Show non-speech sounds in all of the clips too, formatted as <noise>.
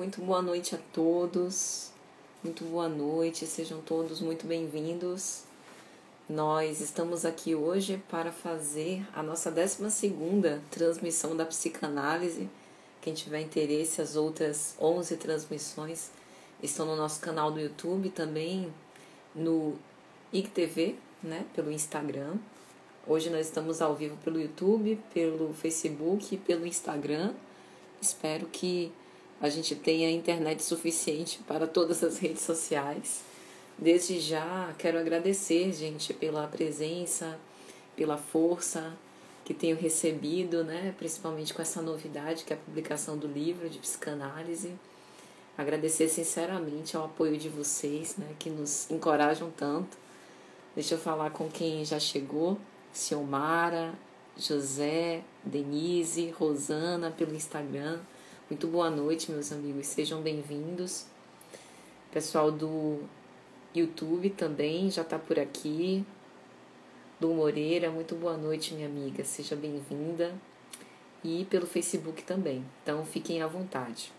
muito boa noite a todos. Muito boa noite, sejam todos muito bem-vindos. Nós estamos aqui hoje para fazer a nossa 12 transmissão da psicanálise. Quem tiver interesse, as outras 11 transmissões estão no nosso canal do YouTube, também no IGTV, né, pelo Instagram. Hoje nós estamos ao vivo pelo YouTube, pelo Facebook e pelo Instagram. Espero que a gente tenha internet suficiente para todas as redes sociais. Desde já quero agradecer, gente, pela presença, pela força que tenho recebido, né, principalmente com essa novidade que é a publicação do livro de psicanálise. Agradecer sinceramente ao apoio de vocês, né, que nos encorajam tanto. Deixa eu falar com quem já chegou. Ciomara, José, Denise, Rosana pelo Instagram. Muito boa noite, meus amigos, sejam bem-vindos. Pessoal do YouTube também já está por aqui. Do Moreira, muito boa noite, minha amiga, seja bem-vinda. E pelo Facebook também, então fiquem à vontade.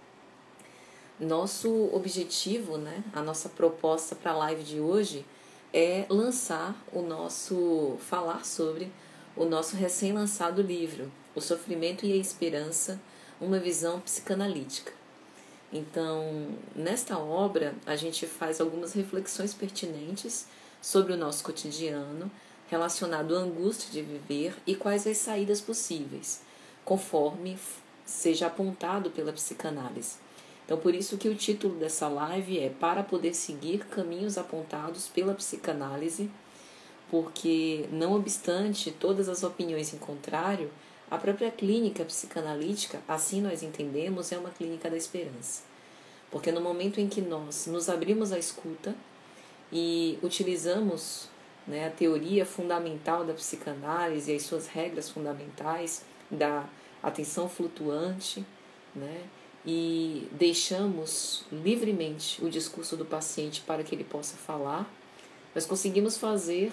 Nosso objetivo, né, a nossa proposta para a live de hoje é lançar o nosso, falar sobre o nosso recém-lançado livro, O Sofrimento e a Esperança, uma visão psicanalítica. Então, nesta obra, a gente faz algumas reflexões pertinentes sobre o nosso cotidiano, relacionado à angústia de viver e quais as saídas possíveis, conforme seja apontado pela psicanálise. Então, por isso que o título dessa live é Para poder seguir caminhos apontados pela psicanálise porque, não obstante todas as opiniões em contrário, a própria clínica psicanalítica, assim nós entendemos, é uma clínica da esperança. Porque no momento em que nós nos abrimos à escuta e utilizamos né, a teoria fundamental da psicanálise e as suas regras fundamentais da atenção flutuante, né, e deixamos livremente o discurso do paciente para que ele possa falar, nós conseguimos fazer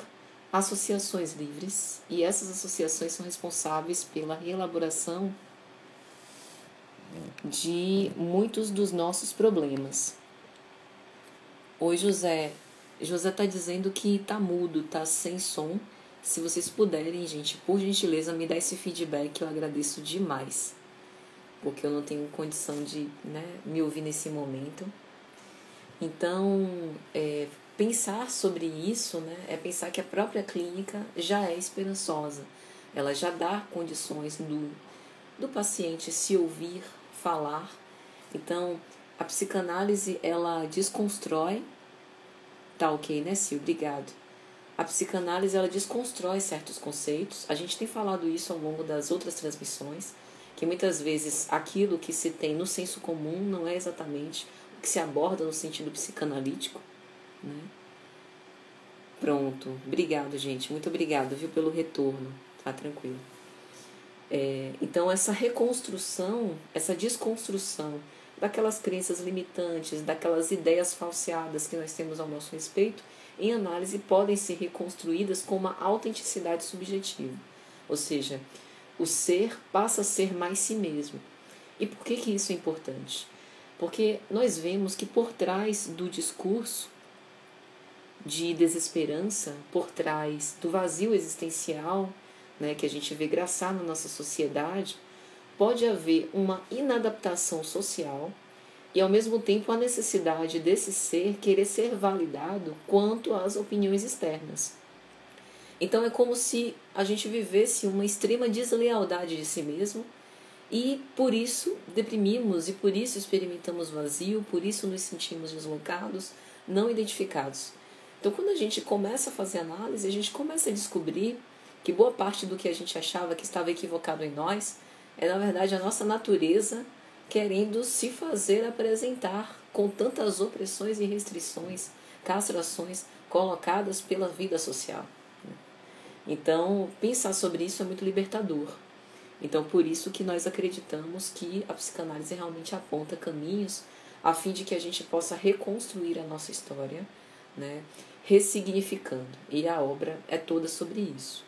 associações livres e essas associações são responsáveis pela reelaboração de muitos dos nossos problemas. Oi, José. José está dizendo que está mudo, está sem som. Se vocês puderem, gente, por gentileza, me dá esse feedback, eu agradeço demais. Porque eu não tenho condição de né, me ouvir nesse momento. Então, é, pensar sobre isso né, é pensar que a própria clínica já é esperançosa. Ela já dá condições do, do paciente se ouvir, falar. Então, a psicanálise, ela desconstrói. Tá ok, né, Sil? Obrigado. A psicanálise, ela desconstrói certos conceitos. A gente tem falado isso ao longo das outras transmissões, que muitas vezes aquilo que se tem no senso comum não é exatamente o que se aborda no sentido psicanalítico. Né? Pronto. Obrigado, gente. Muito obrigado, viu, pelo retorno. Tá tranquilo. É, então, essa reconstrução, essa desconstrução daquelas crenças limitantes, daquelas ideias falseadas que nós temos ao nosso respeito, em análise podem ser reconstruídas com uma autenticidade subjetiva. Ou seja, o ser passa a ser mais si mesmo. E por que, que isso é importante? Porque nós vemos que por trás do discurso de desesperança, por trás do vazio existencial né, que a gente vê graçar na nossa sociedade, pode haver uma inadaptação social e, ao mesmo tempo, a necessidade desse ser querer ser validado quanto às opiniões externas. Então, é como se a gente vivesse uma extrema deslealdade de si mesmo e por isso deprimimos e por isso experimentamos vazio, por isso nos sentimos deslocados, não identificados. Então, quando a gente começa a fazer análise, a gente começa a descobrir que boa parte do que a gente achava que estava equivocado em nós é, na verdade, a nossa natureza querendo se fazer apresentar com tantas opressões e restrições, castrações colocadas pela vida social. Então, pensar sobre isso é muito libertador. Então, por isso que nós acreditamos que a psicanálise realmente aponta caminhos a fim de que a gente possa reconstruir a nossa história, né? Ressignificando. E a obra é toda sobre isso.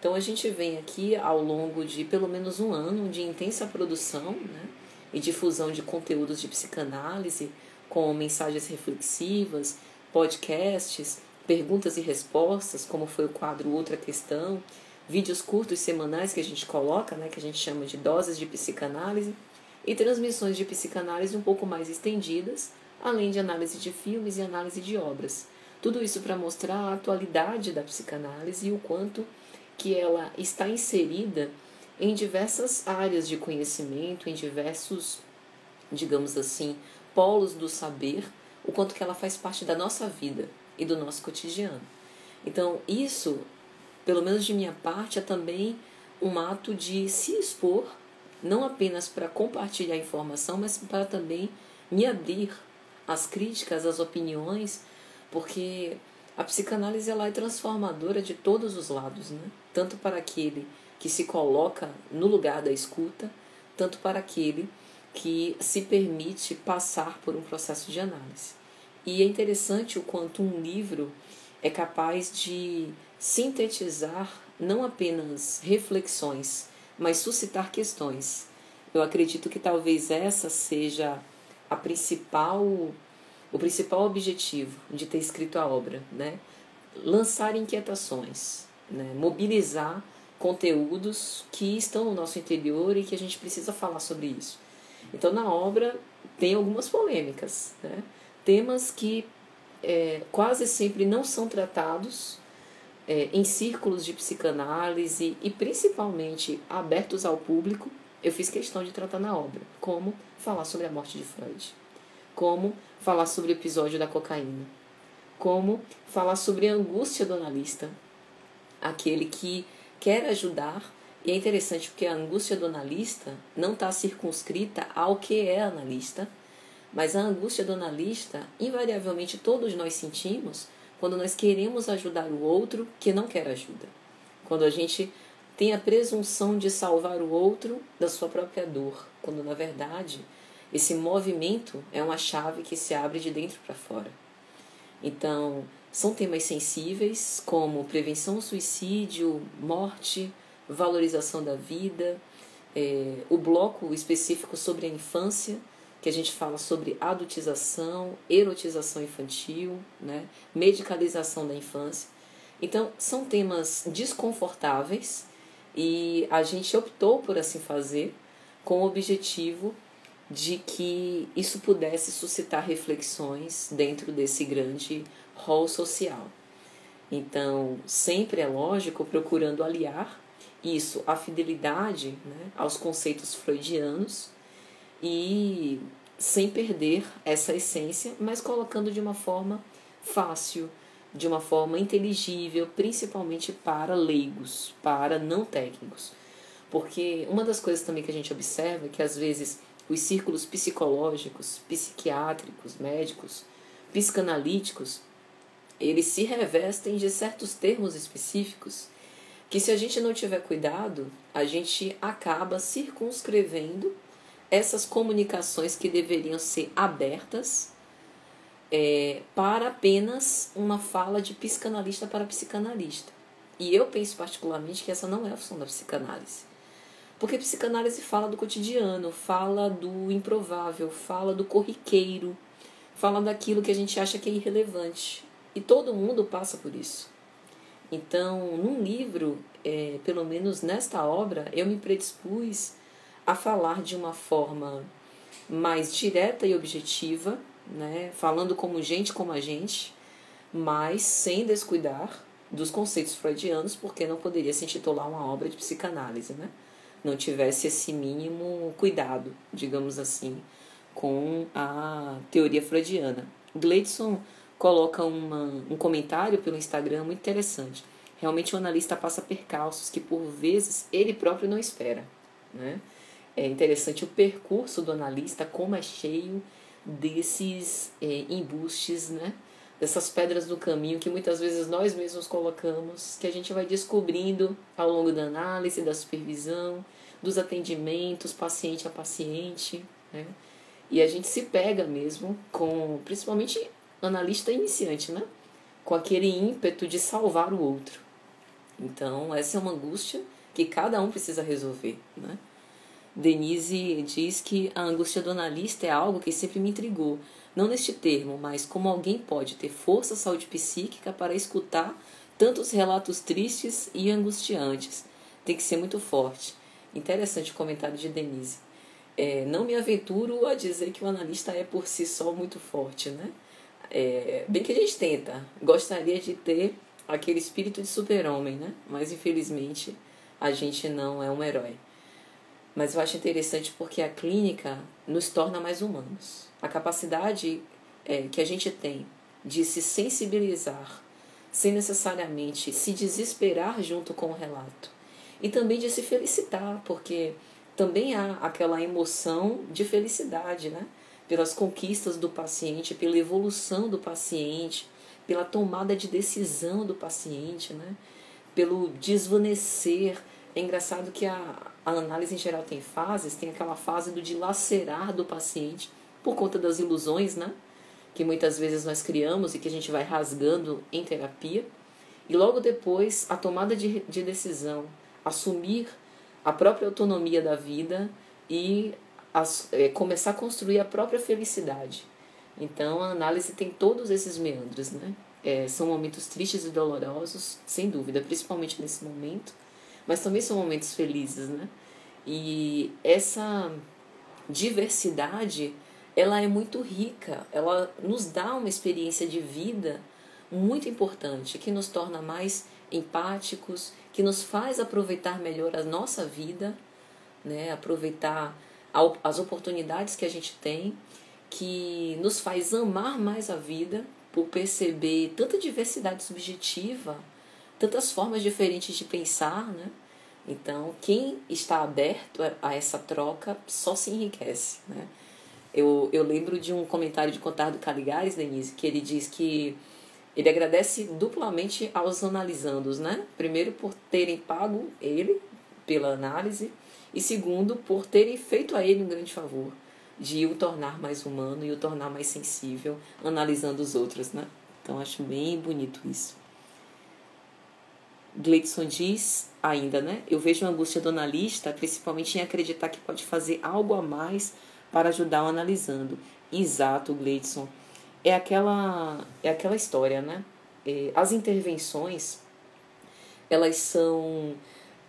Então, a gente vem aqui ao longo de pelo menos um ano de intensa produção, né? e difusão de conteúdos de psicanálise, com mensagens reflexivas, podcasts, perguntas e respostas, como foi o quadro Outra Questão, vídeos curtos semanais que a gente coloca, né, que a gente chama de doses de psicanálise, e transmissões de psicanálise um pouco mais estendidas, além de análise de filmes e análise de obras. Tudo isso para mostrar a atualidade da psicanálise e o quanto que ela está inserida em diversas áreas de conhecimento, em diversos, digamos assim, polos do saber, o quanto que ela faz parte da nossa vida e do nosso cotidiano. Então, isso, pelo menos de minha parte, é também um ato de se expor, não apenas para compartilhar informação, mas para também me abrir às críticas, às opiniões, porque a psicanálise ela é transformadora de todos os lados, né? tanto para aquele que se coloca no lugar da escuta, tanto para aquele que se permite passar por um processo de análise. E é interessante o quanto um livro é capaz de sintetizar não apenas reflexões, mas suscitar questões. Eu acredito que talvez essa seja a principal o principal objetivo de ter escrito a obra, né? Lançar inquietações, né? mobilizar conteúdos que estão no nosso interior e que a gente precisa falar sobre isso. Então, na obra tem algumas polêmicas, né? temas que é, quase sempre não são tratados é, em círculos de psicanálise e principalmente abertos ao público. Eu fiz questão de tratar na obra, como falar sobre a morte de Freud, como falar sobre o episódio da cocaína, como falar sobre a angústia do analista, aquele que quer ajudar. E é interessante porque a angústia do analista não está circunscrita ao que é analista, mas a angústia do analista, invariavelmente todos nós sentimos quando nós queremos ajudar o outro que não quer ajuda. Quando a gente tem a presunção de salvar o outro da sua própria dor, quando na verdade esse movimento é uma chave que se abre de dentro para fora. Então, são temas sensíveis como prevenção ao suicídio, morte, valorização da vida, é, o bloco específico sobre a infância, que a gente fala sobre adultização, erotização infantil, né, medicalização da infância. Então, são temas desconfortáveis e a gente optou por assim fazer com o objetivo de que isso pudesse suscitar reflexões dentro desse grande rol social. Então, sempre é lógico procurando aliar isso à fidelidade né, aos conceitos freudianos e sem perder essa essência, mas colocando de uma forma fácil, de uma forma inteligível, principalmente para leigos, para não técnicos. Porque uma das coisas também que a gente observa é que às vezes os círculos psicológicos, psiquiátricos, médicos, psicanalíticos, eles se revestem de certos termos específicos que se a gente não tiver cuidado, a gente acaba circunscrevendo essas comunicações que deveriam ser abertas é, para apenas uma fala de psicanalista para psicanalista. E eu penso particularmente que essa não é a função da psicanálise. Porque psicanálise fala do cotidiano, fala do improvável, fala do corriqueiro, fala daquilo que a gente acha que é irrelevante. E todo mundo passa por isso. Então, num livro, é, pelo menos nesta obra, eu me predispus a falar de uma forma mais direta e objetiva, né? falando como gente como a gente, mas sem descuidar dos conceitos freudianos, porque não poderia se intitular uma obra de psicanálise. Né? Não tivesse esse mínimo cuidado, digamos assim, com a teoria freudiana. Gleidson coloca uma, um comentário pelo Instagram muito interessante. Realmente o analista passa percalços que por vezes ele próprio não espera. Né? É interessante o percurso do analista, como é cheio desses é, embustes, né? Dessas pedras do caminho que muitas vezes nós mesmos colocamos, que a gente vai descobrindo ao longo da análise, da supervisão, dos atendimentos, paciente a paciente, né? E a gente se pega mesmo com, principalmente analista iniciante, né? Com aquele ímpeto de salvar o outro. Então, essa é uma angústia que cada um precisa resolver, né? Denise diz que a angústia do analista é algo que sempre me intrigou, não neste termo, mas como alguém pode ter força, saúde psíquica para escutar tantos relatos tristes e angustiantes. Tem que ser muito forte. Interessante o comentário de Denise. É, não me aventuro a dizer que o analista é por si só muito forte, né? É, bem que a gente tenta. Gostaria de ter aquele espírito de super-homem, né? Mas infelizmente a gente não é um herói. Mas eu acho interessante porque a clínica nos torna mais humanos. A capacidade é, que a gente tem de se sensibilizar sem necessariamente se desesperar junto com o relato. E também de se felicitar, porque também há aquela emoção de felicidade, né? Pelas conquistas do paciente, pela evolução do paciente, pela tomada de decisão do paciente, né? Pelo desvanecer. É engraçado que a, a análise em geral tem fases, tem aquela fase do dilacerar do paciente por conta das ilusões, né? Que muitas vezes nós criamos e que a gente vai rasgando em terapia. E logo depois, a tomada de, de decisão, assumir a própria autonomia da vida e as, é, começar a construir a própria felicidade. Então, a análise tem todos esses meandros, né? É, são momentos tristes e dolorosos, sem dúvida, principalmente nesse momento, mas também são momentos felizes, né? E essa diversidade, ela é muito rica, ela nos dá uma experiência de vida muito importante, que nos torna mais empáticos, que nos faz aproveitar melhor a nossa vida, né? aproveitar as oportunidades que a gente tem, que nos faz amar mais a vida por perceber tanta diversidade subjetiva, tantas formas diferentes de pensar, né? Então, quem está aberto a essa troca só se enriquece, né? Eu, eu lembro de um comentário de Contardo Caligares, Denise, que ele diz que ele agradece duplamente aos analisandos, né? Primeiro, por terem pago ele pela análise, e segundo, por terem feito a ele um grande favor de o tornar mais humano e o tornar mais sensível, analisando os outros, né? Então, acho bem bonito isso. Gleidson diz ainda, né? Eu vejo a angústia do analista, principalmente em acreditar que pode fazer algo a mais para ajudar o analisando. Exato, Gleidson é aquela, é aquela história, né? É, as intervenções, elas são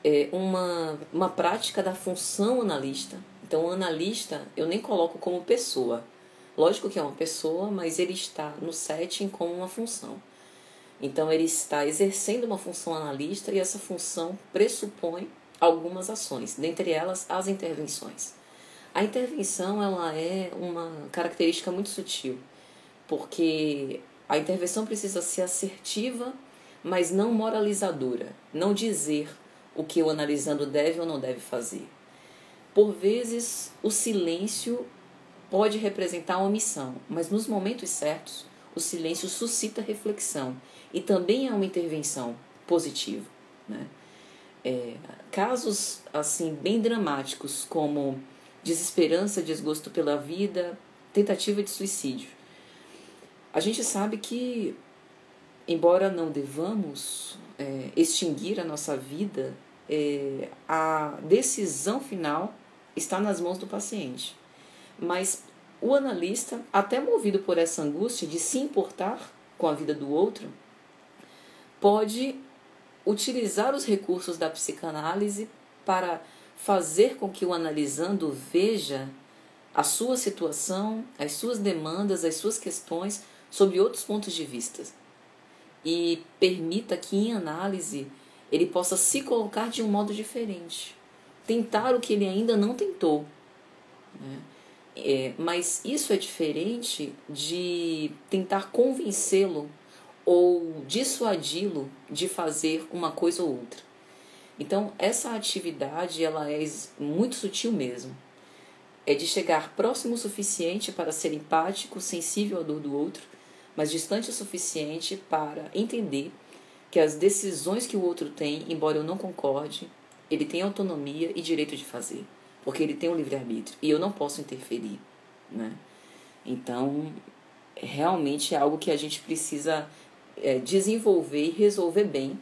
é, uma, uma prática da função analista. Então, o analista eu nem coloco como pessoa. Lógico que é uma pessoa, mas ele está no setting como uma função. Então, ele está exercendo uma função analista e essa função pressupõe algumas ações, dentre elas as intervenções. A intervenção ela é uma característica muito sutil porque a intervenção precisa ser assertiva, mas não moralizadora, não dizer o que o analisando deve ou não deve fazer. Por vezes, o silêncio pode representar omissão, mas nos momentos certos, o silêncio suscita reflexão e também é uma intervenção positiva. Né? É, casos assim bem dramáticos como desesperança, desgosto pela vida, tentativa de suicídio, a gente sabe que, embora não devamos é, extinguir a nossa vida, é, a decisão final está nas mãos do paciente. Mas o analista, até movido por essa angústia de se importar com a vida do outro, pode utilizar os recursos da psicanálise para fazer com que o analisando veja a sua situação, as suas demandas, as suas questões sobre outros pontos de vista e permita que em análise ele possa se colocar de um modo diferente, tentar o que ele ainda não tentou. Né? É, mas isso é diferente de tentar convencê-lo ou dissuadi-lo de fazer uma coisa ou outra. Então, essa atividade ela é muito sutil mesmo. É de chegar próximo o suficiente para ser empático, sensível à dor do outro, mas distante o suficiente para entender que as decisões que o outro tem, embora eu não concorde, ele tem autonomia e direito de fazer, porque ele tem um livre-arbítrio e eu não posso interferir, né? Então, realmente é algo que a gente precisa é, desenvolver e resolver bem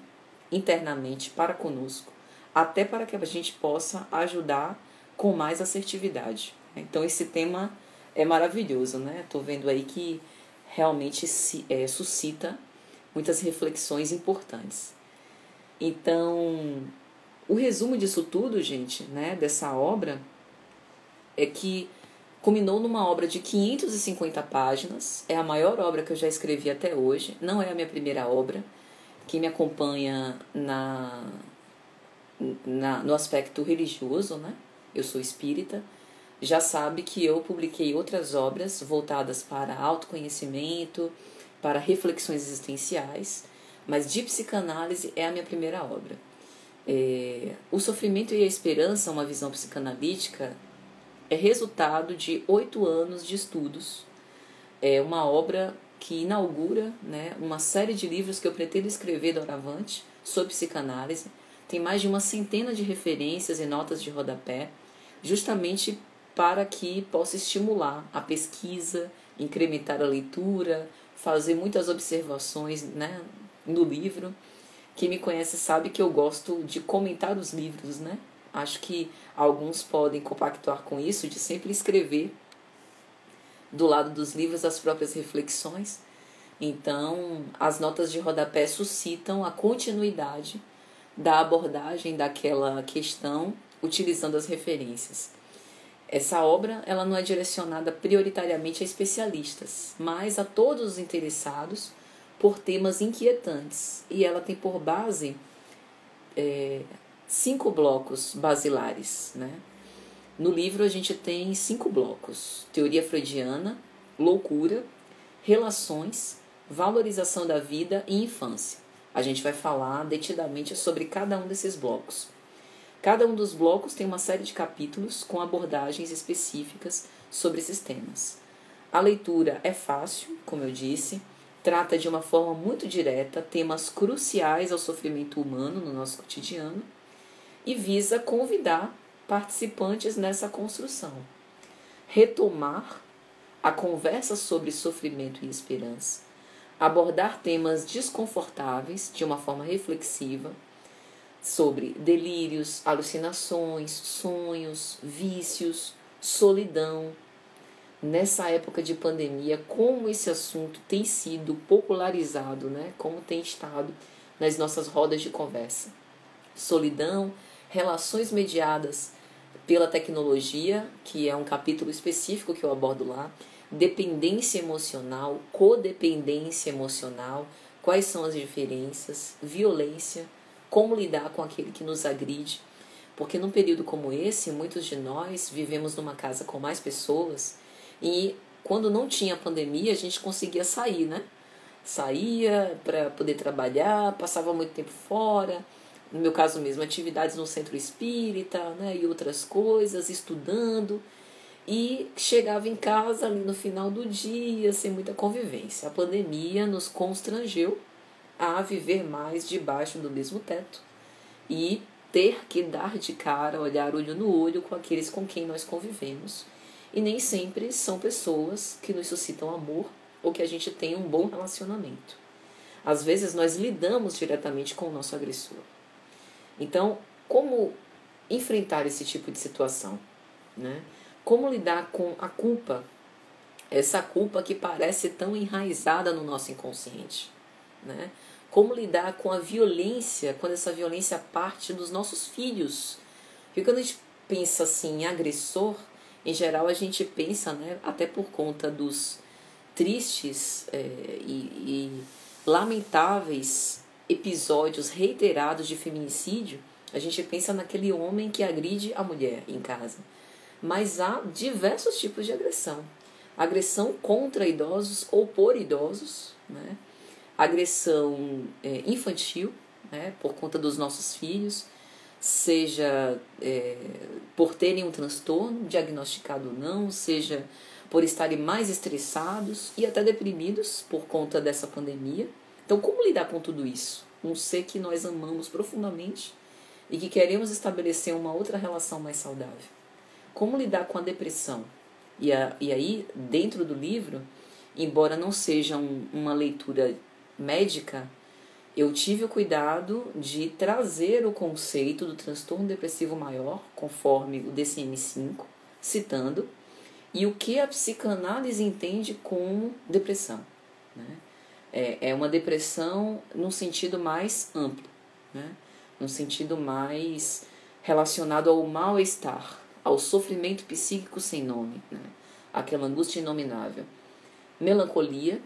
internamente para conosco, até para que a gente possa ajudar com mais assertividade. Então esse tema é maravilhoso, né? Estou vendo aí que realmente se, é, suscita muitas reflexões importantes. Então, o resumo disso tudo, gente, né, dessa obra, é que culminou numa obra de 550 páginas, é a maior obra que eu já escrevi até hoje, não é a minha primeira obra. Quem me acompanha na, na no aspecto religioso, né, eu sou espírita, já sabe que eu publiquei outras obras voltadas para autoconhecimento, para reflexões existenciais, mas de psicanálise é a minha primeira obra. É, o Sofrimento e a Esperança, uma visão psicanalítica, é resultado de oito anos de estudos. É uma obra que inaugura né, uma série de livros que eu pretendo escrever doravante sobre psicanálise. Tem mais de uma centena de referências e notas de rodapé, justamente para que possa estimular a pesquisa, incrementar a leitura, fazer muitas observações né, no livro. Quem me conhece sabe que eu gosto de comentar os livros, né? Acho que alguns podem compactuar com isso, de sempre escrever do lado dos livros as próprias reflexões. Então, as notas de rodapé suscitam a continuidade da abordagem daquela questão utilizando as referências. Essa obra ela não é direcionada prioritariamente a especialistas, mas a todos os interessados por temas inquietantes. E ela tem por base é, cinco blocos basilares. Né? No livro a gente tem cinco blocos: teoria freudiana, loucura, relações, valorização da vida e infância. A gente vai falar detidamente sobre cada um desses blocos. Cada um dos blocos tem uma série de capítulos com abordagens específicas sobre esses temas. A leitura é fácil, como eu disse, trata de uma forma muito direta temas cruciais ao sofrimento humano no nosso cotidiano e visa convidar participantes nessa construção, retomar a conversa sobre sofrimento e esperança, abordar temas desconfortáveis de uma forma reflexiva sobre delírios, alucinações, sonhos, vícios, solidão. Nessa época de pandemia, como esse assunto tem sido popularizado, né? Como tem estado nas nossas rodas de conversa. Solidão, relações mediadas pela tecnologia, que é um capítulo específico que eu abordo lá, dependência emocional, codependência emocional, quais são as diferenças, violência, como lidar com aquele que nos agride. Porque num período como esse, muitos de nós vivemos numa casa com mais pessoas e quando não tinha pandemia, a gente conseguia sair, né? Saía para poder trabalhar, passava muito tempo fora. No meu caso mesmo, atividades no centro espírita, né, e outras coisas, estudando. E chegava em casa ali no final do dia, sem muita convivência. A pandemia nos constrangeu a viver mais debaixo do mesmo teto e ter que dar de cara, olhar olho no olho com aqueles com quem nós convivemos. E nem sempre são pessoas que nos suscitam amor ou que a gente tem um bom relacionamento. Às vezes nós lidamos diretamente com o nosso agressor. Então, como enfrentar esse tipo de situação? Né? Como lidar com a culpa? Essa culpa que parece tão enraizada no nosso inconsciente. Né? Como lidar com a violência, quando essa violência parte dos nossos filhos. Porque quando a gente pensa assim em agressor, em geral a gente pensa, né, até por conta dos tristes é, e, e lamentáveis episódios reiterados de feminicídio, a gente pensa naquele homem que agride a mulher em casa. Mas há diversos tipos de agressão. Agressão contra idosos ou por idosos, né? agressão é, infantil, né, por conta dos nossos filhos, seja é, por terem um transtorno, diagnosticado ou não, seja por estarem mais estressados e até deprimidos por conta dessa pandemia. Então, como lidar com tudo isso? Um ser que nós amamos profundamente e que queremos estabelecer uma outra relação mais saudável. Como lidar com a depressão? E, a, e aí, dentro do livro, embora não seja um, uma leitura médica, eu tive o cuidado de trazer o conceito do transtorno depressivo maior, conforme o DCM-5, citando, e o que a psicanálise entende como depressão. Né? É, é uma depressão num sentido mais amplo, né? num sentido mais relacionado ao mal-estar, ao sofrimento psíquico sem nome, né? aquela angústia inominável. Melancolia,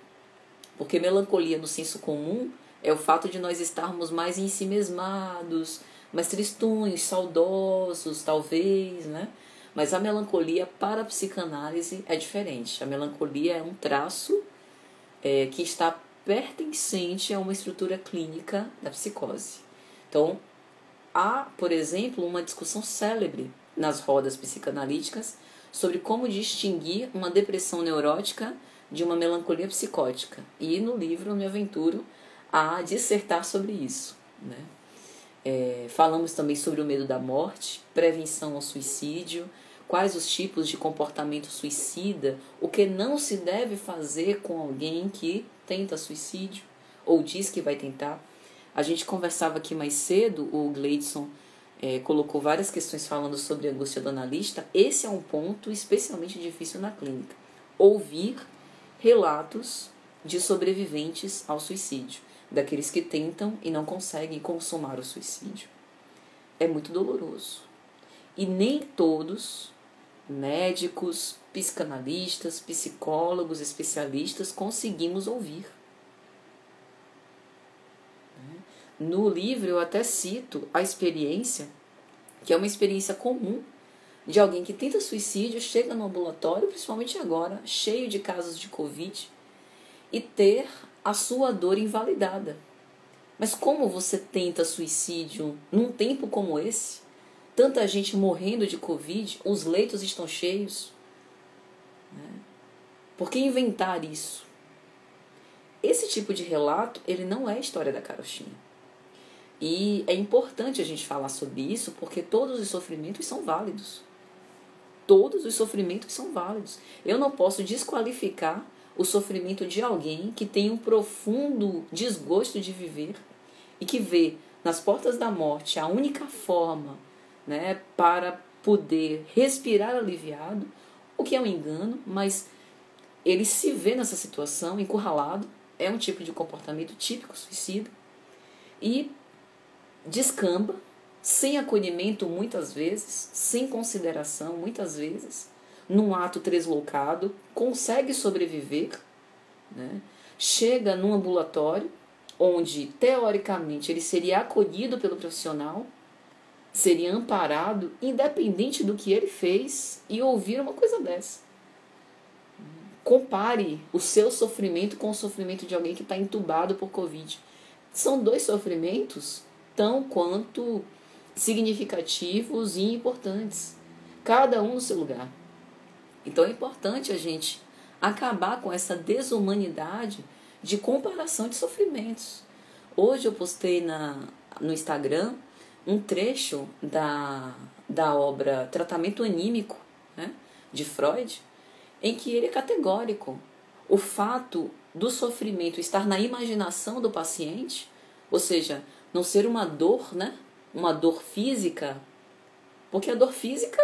porque melancolia no senso comum é o fato de nós estarmos mais em si mesmados, mais tristonhos, saudosos, talvez, né? Mas a melancolia para a psicanálise é diferente. A melancolia é um traço é, que está pertencente a uma estrutura clínica da psicose. Então, há, por exemplo, uma discussão célebre nas rodas psicanalíticas sobre como distinguir uma depressão neurótica de uma melancolia psicótica. E no livro me aventuro a dissertar sobre isso. Né? É, falamos também sobre o medo da morte, prevenção ao suicídio, quais os tipos de comportamento suicida, o que não se deve fazer com alguém que tenta suicídio ou diz que vai tentar. A gente conversava aqui mais cedo, o Gleidson é, colocou várias questões falando sobre angústia do analista. Esse é um ponto especialmente difícil na clínica. Ouvir relatos de sobreviventes ao suicídio, daqueles que tentam e não conseguem consumar o suicídio. É muito doloroso. E nem todos, médicos, psicanalistas, psicólogos, especialistas, conseguimos ouvir. No livro eu até cito a experiência, que é uma experiência comum, de alguém que tenta suicídio, chega no ambulatório, principalmente agora, cheio de casos de Covid, e ter a sua dor invalidada. Mas como você tenta suicídio num tempo como esse? Tanta gente morrendo de Covid, os leitos estão cheios. Né? Por que inventar isso? Esse tipo de relato, ele não é história da carochinha. E é importante a gente falar sobre isso porque todos os sofrimentos são válidos. Todos os sofrimentos são válidos. Eu não posso desqualificar o sofrimento de alguém que tem um profundo desgosto de viver e que vê nas portas da morte a única forma né, para poder respirar aliviado, o que é um engano, mas ele se vê nessa situação encurralado, é um tipo de comportamento típico suicida, e descamba, sem acolhimento muitas vezes, sem consideração muitas vezes, num ato tresloucado, consegue sobreviver, né? chega num ambulatório, onde teoricamente ele seria acolhido pelo profissional, seria amparado, independente do que ele fez, e ouvir uma coisa dessa. Compare o seu sofrimento com o sofrimento de alguém que está entubado por Covid. São dois sofrimentos tão quanto significativos e importantes, cada um no seu lugar. Então é importante a gente acabar com essa desumanidade de comparação de sofrimentos. Hoje eu postei na, no Instagram um trecho da, da obra Tratamento Anímico, né, de Freud, em que ele é categórico. O fato do sofrimento estar na imaginação do paciente, ou seja, não ser uma dor, né? Uma dor física, porque a dor física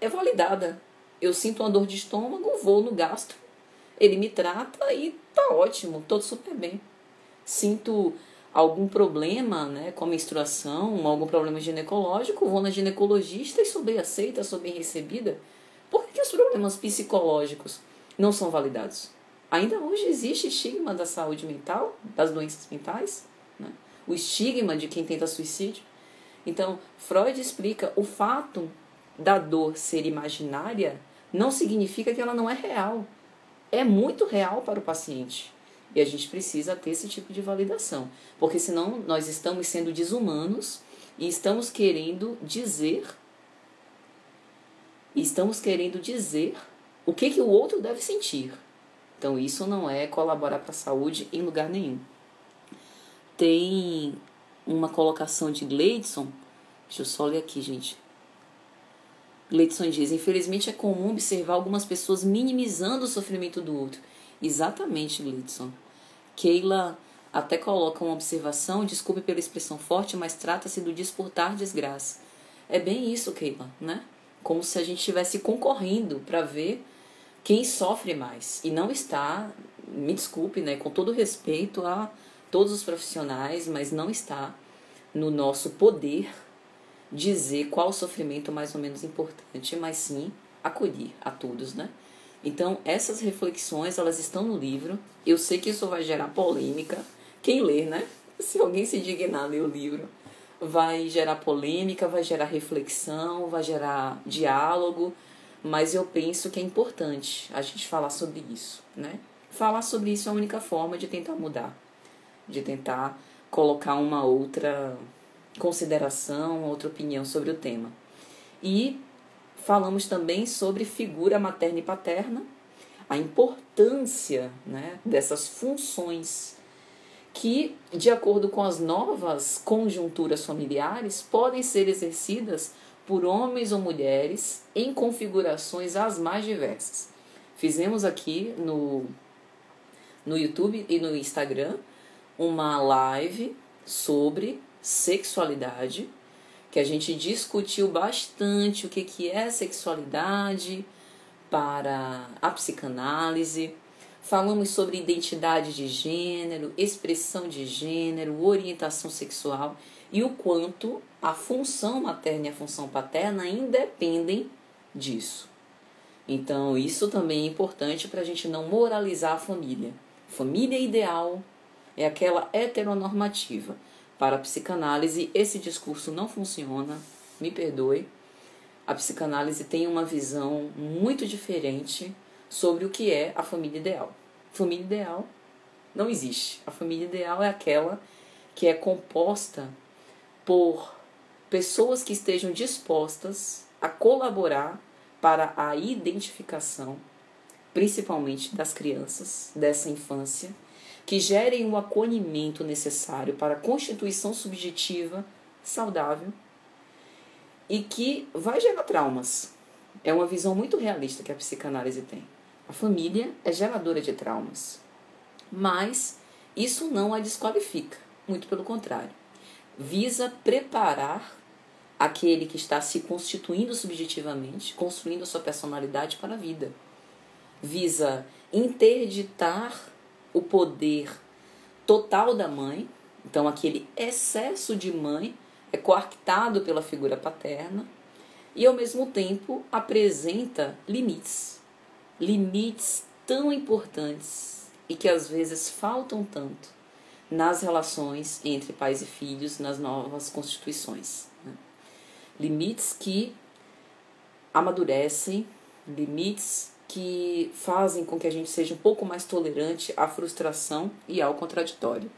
é validada. Eu sinto uma dor de estômago, vou no gastro, ele me trata e tá ótimo, tô super bem. Sinto algum problema, né, com a menstruação, algum problema ginecológico, vou na ginecologista e sou bem aceita, sou bem recebida. Por que, que os problemas psicológicos não são validados? Ainda hoje existe estigma da saúde mental, das doenças mentais o estigma de quem tenta suicídio. Então, Freud explica o fato da dor ser imaginária não significa que ela não é real. É muito real para o paciente. E a gente precisa ter esse tipo de validação, porque senão nós estamos sendo desumanos e estamos querendo dizer estamos querendo dizer o que que o outro deve sentir. Então isso não é colaborar para a saúde em lugar nenhum tem uma colocação de Gleidson. Deixa eu só ler aqui, gente. Gleidson diz: Infelizmente é comum observar algumas pessoas minimizando o sofrimento do outro. Exatamente, Gleidson. Keila até coloca uma observação, desculpe pela expressão forte, mas trata-se do disputar desgraça. É bem isso, Keila, né? Como se a gente estivesse concorrendo para ver quem sofre mais. E não está, me desculpe, né, com todo respeito a todos os profissionais, mas não está no nosso poder dizer qual o sofrimento mais ou menos importante, mas sim acolher a todos, né? Então, essas reflexões, elas estão no livro. Eu sei que isso vai gerar polêmica. Quem lê, né? Se alguém se dignar a ler o livro, vai gerar polêmica, vai gerar reflexão, vai gerar diálogo, mas eu penso que é importante a gente falar sobre isso, né? Falar sobre isso é a única forma de tentar mudar, de tentar colocar uma outra consideração, outra opinião sobre o tema. E falamos também sobre figura materna e paterna, a importância né, dessas funções que, de acordo com as novas conjunturas familiares, podem ser exercidas por homens ou mulheres em configurações as mais diversas. Fizemos aqui no, no YouTube e no Instagram uma live sobre sexualidade, que a gente discutiu bastante o que, que é sexualidade para a psicanálise. Falamos sobre identidade de gênero, expressão de gênero, orientação sexual e o quanto a função materna e a função paterna independem disso. Então, isso também é importante para a gente não moralizar a família. Família ideal é aquela heteronormativa. Para a psicanálise, esse discurso não funciona, me perdoe. A psicanálise tem uma visão muito diferente sobre o que é a família ideal. Família ideal não existe. A família ideal é aquela que é composta por pessoas que estejam dispostas a colaborar para a identificação, principalmente das crianças, dessa infância, que gerem o acolhimento necessário para a constituição subjetiva saudável e que vai gerar traumas. É uma visão muito realista que a psicanálise tem. A família é geradora de traumas, mas isso não a desqualifica, muito pelo contrário visa preparar aquele que está se constituindo subjetivamente, construindo a sua personalidade para a vida. Visa interditar o poder total da mãe, então aquele excesso de mãe é coartado pela figura paterna e ao mesmo tempo apresenta limites. Limites tão importantes e que às vezes faltam tanto nas relações entre pais e filhos nas novas constituições. Né? Limites que amadurecem, limites que fazem com que a gente seja um pouco mais tolerante à frustração e ao contraditório.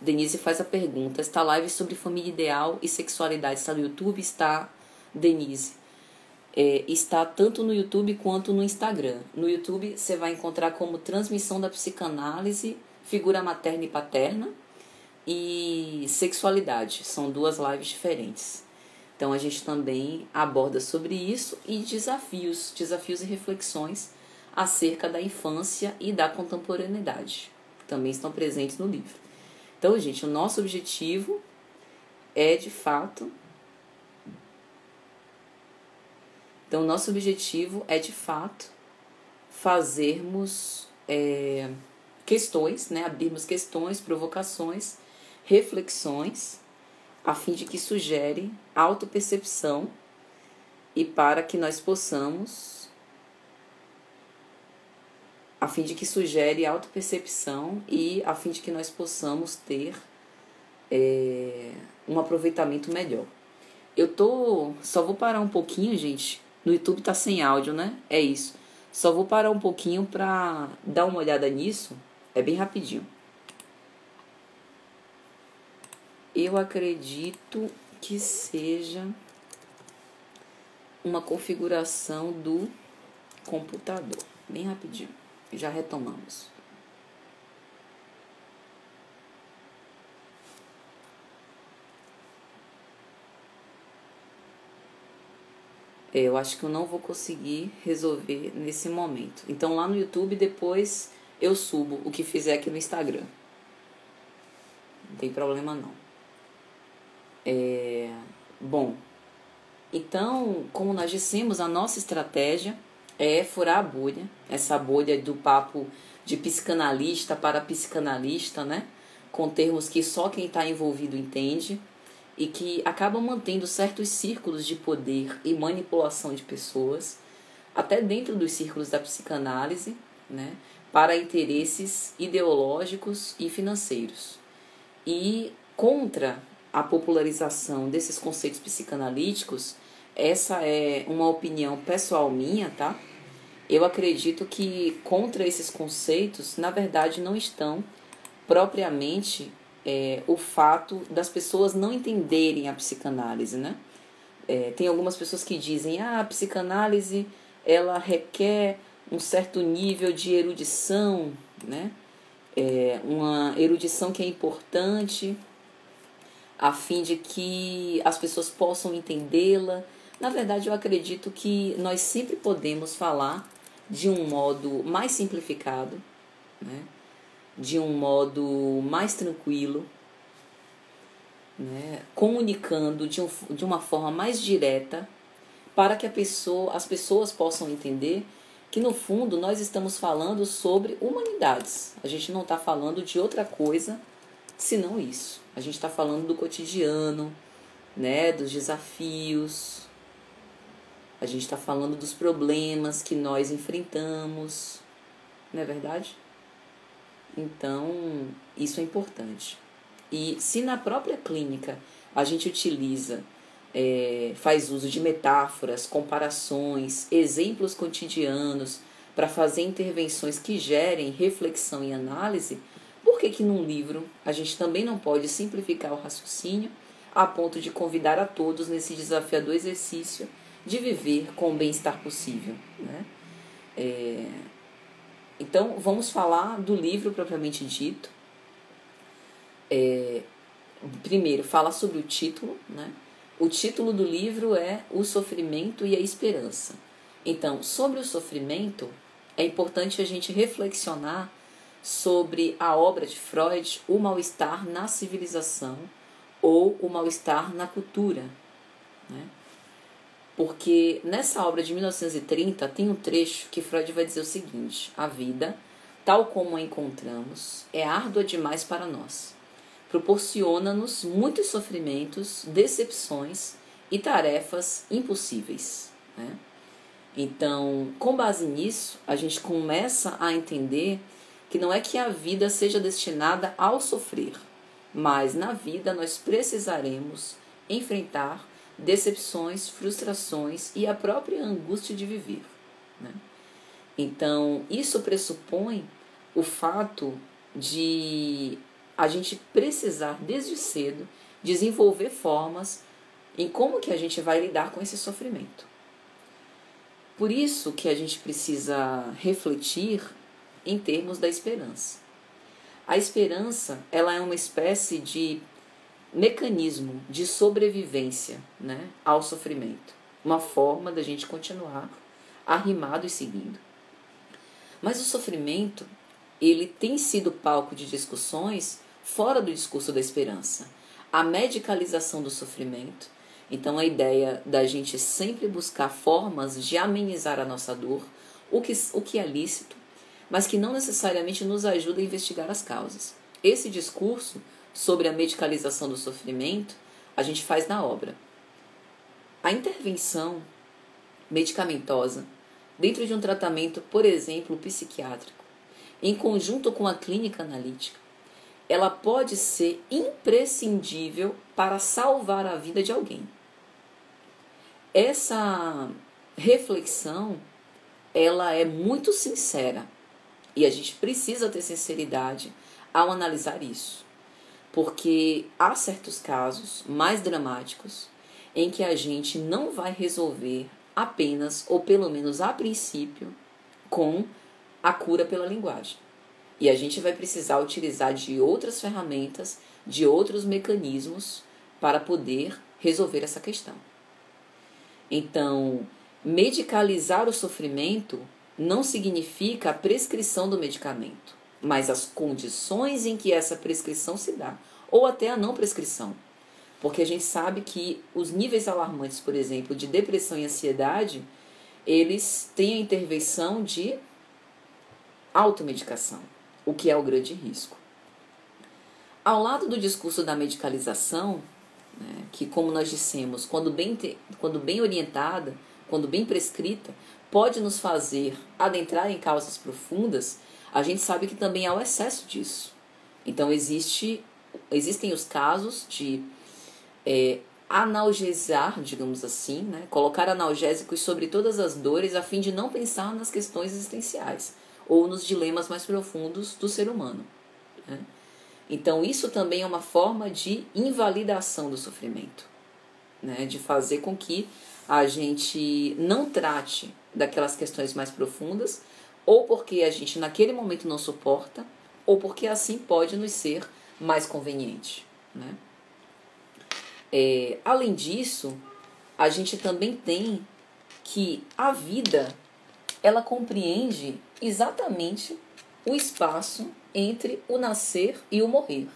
Denise faz a pergunta: esta live sobre família ideal e sexualidade está no YouTube? Está, Denise. É, está tanto no YouTube quanto no Instagram. No YouTube você vai encontrar como transmissão da psicanálise figura materna e paterna e sexualidade. São duas lives diferentes. Então a gente também aborda sobre isso e desafios, desafios e reflexões acerca da infância e da contemporaneidade. Também estão presentes no livro. Então, gente, o nosso objetivo é de fato Então, nosso objetivo é de fato fazermos é, questões, né? abrirmos questões, provocações, reflexões, a fim de que sugere autopercepção e para que nós possamos, a fim de que sugere autopercepção e a fim de que nós possamos ter é, um aproveitamento melhor. Eu tô. Só vou parar um pouquinho, gente. No YouTube tá sem áudio, né? É isso. Só vou parar um pouquinho para dar uma olhada nisso é bem rapidinho. Eu acredito que seja uma configuração do computador. Bem rapidinho. Já retomamos. É, eu acho que eu não vou conseguir resolver nesse momento. Então lá no YouTube depois eu subo o que fizer aqui no Instagram. Não tem problema não. É, bom, então, como nós dissemos, a nossa estratégia é furar a bolha, essa bolha do papo de psicanalista para psicanalista, né? Com termos que só quem está envolvido entende e que acabam mantendo certos círculos de poder e manipulação de pessoas, até dentro dos círculos da psicanálise, né? Para interesses ideológicos e financeiros. E contra a popularização desses conceitos psicanalíticos, essa é uma opinião pessoal minha, tá? Eu acredito que contra esses conceitos, na verdade, não estão propriamente é, o fato das pessoas não entenderem a psicanálise, né? É, tem algumas pessoas que dizem, ah, a psicanálise ela requer um certo nível de erudição, né? É, uma erudição que é importante a fim de que as pessoas possam entendê-la. Na verdade, eu acredito que nós sempre podemos falar de um modo mais simplificado, né? de um modo mais tranquilo, né? comunicando de, um, de uma forma mais direta para que a pessoa, as pessoas possam entender que no fundo nós estamos falando sobre humanidades. A gente não está falando de outra coisa senão isso. A gente está falando do cotidiano, né, dos desafios. A gente está falando dos problemas que nós enfrentamos, não é verdade? Então, isso é importante. E se na própria clínica a gente utiliza, é, faz uso de metáforas, comparações, exemplos cotidianos para fazer intervenções que gerem reflexão e análise, por que, que num livro a gente também não pode simplificar o raciocínio a ponto de convidar a todos nesse desafiador exercício de viver com o bem-estar possível? Né? É... Então, vamos falar do livro propriamente dito. É... Primeiro, fala sobre o título. Né? O título do livro é O Sofrimento e a Esperança. Então, sobre o sofrimento, é importante a gente reflexionar sobre a obra de Freud, O Mal-Estar na Civilização ou O Mal-Estar na Cultura. Né? Porque nessa obra de 1930 tem um trecho que Freud vai dizer o seguinte: a vida, tal como a encontramos, é árdua demais para nós. Proporciona-nos muitos sofrimentos, decepções e tarefas impossíveis. Né? Então, com base nisso, a gente começa a entender que não é que a vida seja destinada ao sofrer, mas na vida nós precisaremos enfrentar decepções, frustrações e a própria angústia de viver. Né? Então, isso pressupõe o fato de a gente precisar, desde cedo, desenvolver formas em como que a gente vai lidar com esse sofrimento. Por isso que a gente precisa refletir em termos da esperança. A esperança, ela é uma espécie de mecanismo de sobrevivência, né, ao sofrimento, uma forma da gente continuar arrimado e seguindo. Mas o sofrimento, ele tem sido palco de discussões fora do discurso da esperança. A medicalização do sofrimento, então a ideia da gente sempre buscar formas de amenizar a nossa dor, o que, o que é lícito, mas que não necessariamente nos ajuda a investigar as causas. Esse discurso sobre a medicalização do sofrimento a gente faz na obra. A intervenção medicamentosa dentro de um tratamento, por exemplo, psiquiátrico, em conjunto com a clínica analítica, ela pode ser imprescindível para salvar a vida de alguém. Essa reflexão, ela é muito sincera e a gente precisa ter sinceridade ao analisar isso. Porque há certos casos mais dramáticos em que a gente não vai resolver apenas, ou pelo menos a princípio, com a cura pela linguagem. E a gente vai precisar utilizar de outras ferramentas, de outros mecanismos para poder resolver essa questão. Então, medicalizar o sofrimento não significa a prescrição do medicamento, mas as condições em que essa prescrição se dá, ou até a não prescrição. Porque a gente sabe que os níveis alarmantes, por exemplo, de depressão e ansiedade, eles têm a intervenção de automedicação, o que é o grande risco. Ao lado do discurso da medicalização, né, que, como nós dissemos, quando bem, quando bem orientada, quando bem prescrita, pode nos fazer adentrar em causas profundas, a gente sabe que também há o excesso disso. Então, existe, existem os casos de é, analgesar, digamos assim, né? colocar analgésicos sobre todas as dores a fim de não pensar nas questões existenciais ou nos dilemas mais profundos do ser humano. Né? Então, isso também é uma forma de invalidação do sofrimento, né? de fazer com que a gente não trate daquelas questões mais profundas, ou porque a gente naquele momento não suporta, ou porque assim pode nos ser mais conveniente. Né? É, além disso, a gente também tem que a vida ela compreende exatamente o espaço entre o nascer e o morrer.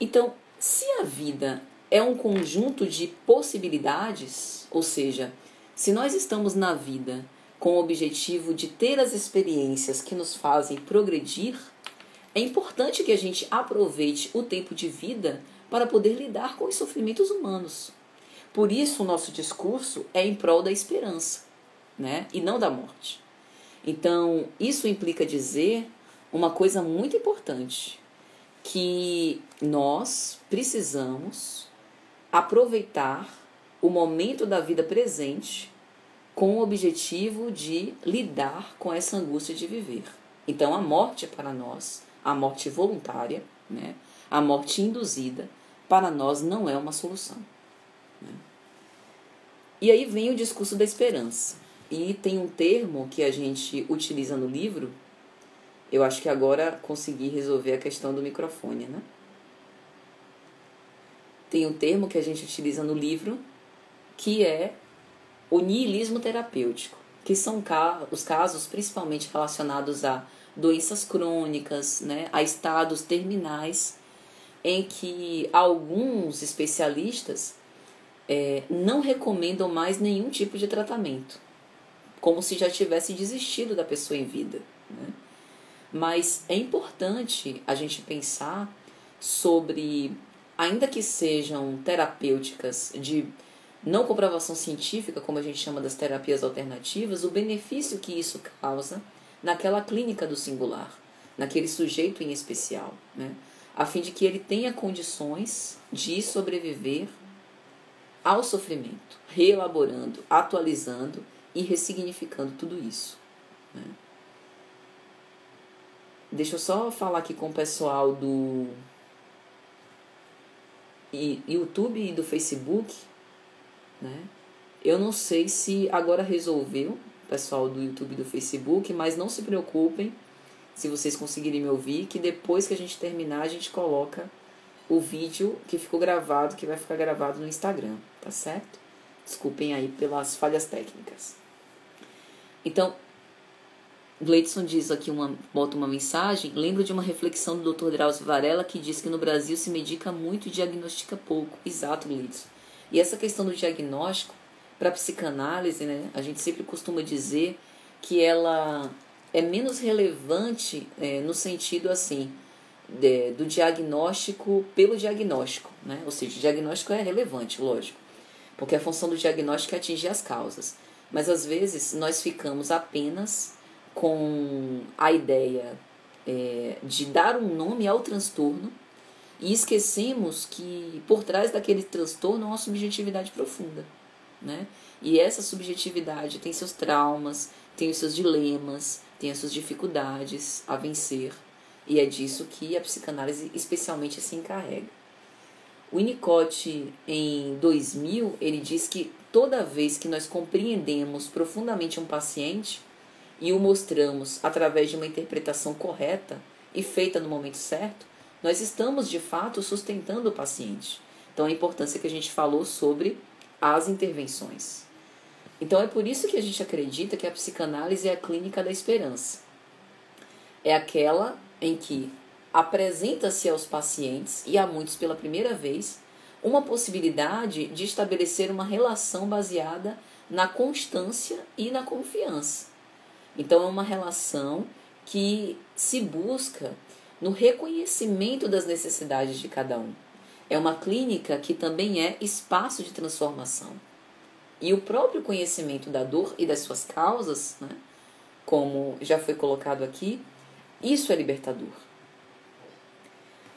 Então, se a vida é um conjunto de possibilidades, ou seja, se nós estamos na vida com o objetivo de ter as experiências que nos fazem progredir, é importante que a gente aproveite o tempo de vida para poder lidar com os sofrimentos humanos. Por isso, o nosso discurso é em prol da esperança, né? E não da morte. Então, isso implica dizer uma coisa muito importante, que nós precisamos aproveitar o momento da vida presente com o objetivo de lidar com essa angústia de viver. Então, a morte é para nós, a morte voluntária, né? a morte induzida, para nós não é uma solução. Né? E aí vem o discurso da esperança. E tem um termo que a gente utiliza no livro. Eu acho que agora consegui resolver a questão do microfone, né? Tem um termo que a gente utiliza no livro que é o niilismo terapêutico, que são os casos principalmente relacionados a doenças crônicas, né, a estados terminais em que alguns especialistas é, não recomendam mais nenhum tipo de tratamento, como se já tivesse desistido da pessoa em vida. Né? Mas é importante a gente pensar sobre, ainda que sejam terapêuticas de não comprovação científica, como a gente chama das terapias alternativas, o benefício que isso causa naquela clínica do singular, naquele sujeito em especial. Né? a fim de que ele tenha condições de sobreviver ao sofrimento, reelaborando, atualizando e ressignificando tudo isso. Né? Deixa eu só falar aqui com o pessoal do YouTube e do Facebook. Né? Eu não sei se agora resolveu, pessoal do YouTube e do Facebook, mas não se preocupem se vocês conseguirem me ouvir, que depois que a gente terminar, a gente coloca o vídeo que ficou gravado, que vai ficar gravado no Instagram, tá certo? Desculpem aí pelas falhas técnicas. Então, Gleidson diz aqui uma, bota uma mensagem. Lembro de uma reflexão do Dr. Drauzio Varela que diz que no Brasil se medica muito e diagnostica pouco. Exato, Gleidson. E essa questão do diagnóstico, para psicanálise, né, a gente sempre costuma dizer que ela é menos relevante é, no sentido assim de, do diagnóstico pelo diagnóstico, né? Ou seja, o diagnóstico é relevante, lógico, porque a função do diagnóstico é atingir as causas. Mas às vezes nós ficamos apenas com a ideia é, de dar um nome ao transtorno e esquecemos que por trás daquele transtorno há uma subjetividade profunda, né? E essa subjetividade tem seus traumas, tem os seus dilemas, tem as suas dificuldades a vencer, e é disso que a psicanálise especialmente se encarrega. O Winnicott, em 2000, ele diz que toda vez que nós compreendemos profundamente um paciente e o mostramos através de uma interpretação correta e feita no momento certo, nós estamos de fato sustentando o paciente. Então, a importância que a gente falou sobre as intervenções. Então é por isso que a gente acredita que a psicanálise é a clínica da esperança. É aquela em que apresenta-se aos pacientes, e a muitos pela primeira vez, uma possibilidade de estabelecer uma relação baseada na constância e na confiança. Então, é uma relação que se busca no reconhecimento das necessidades de cada um. É uma clínica que também é espaço de transformação. E o próprio conhecimento da dor e das suas causas, né, como já foi colocado aqui, isso é libertador.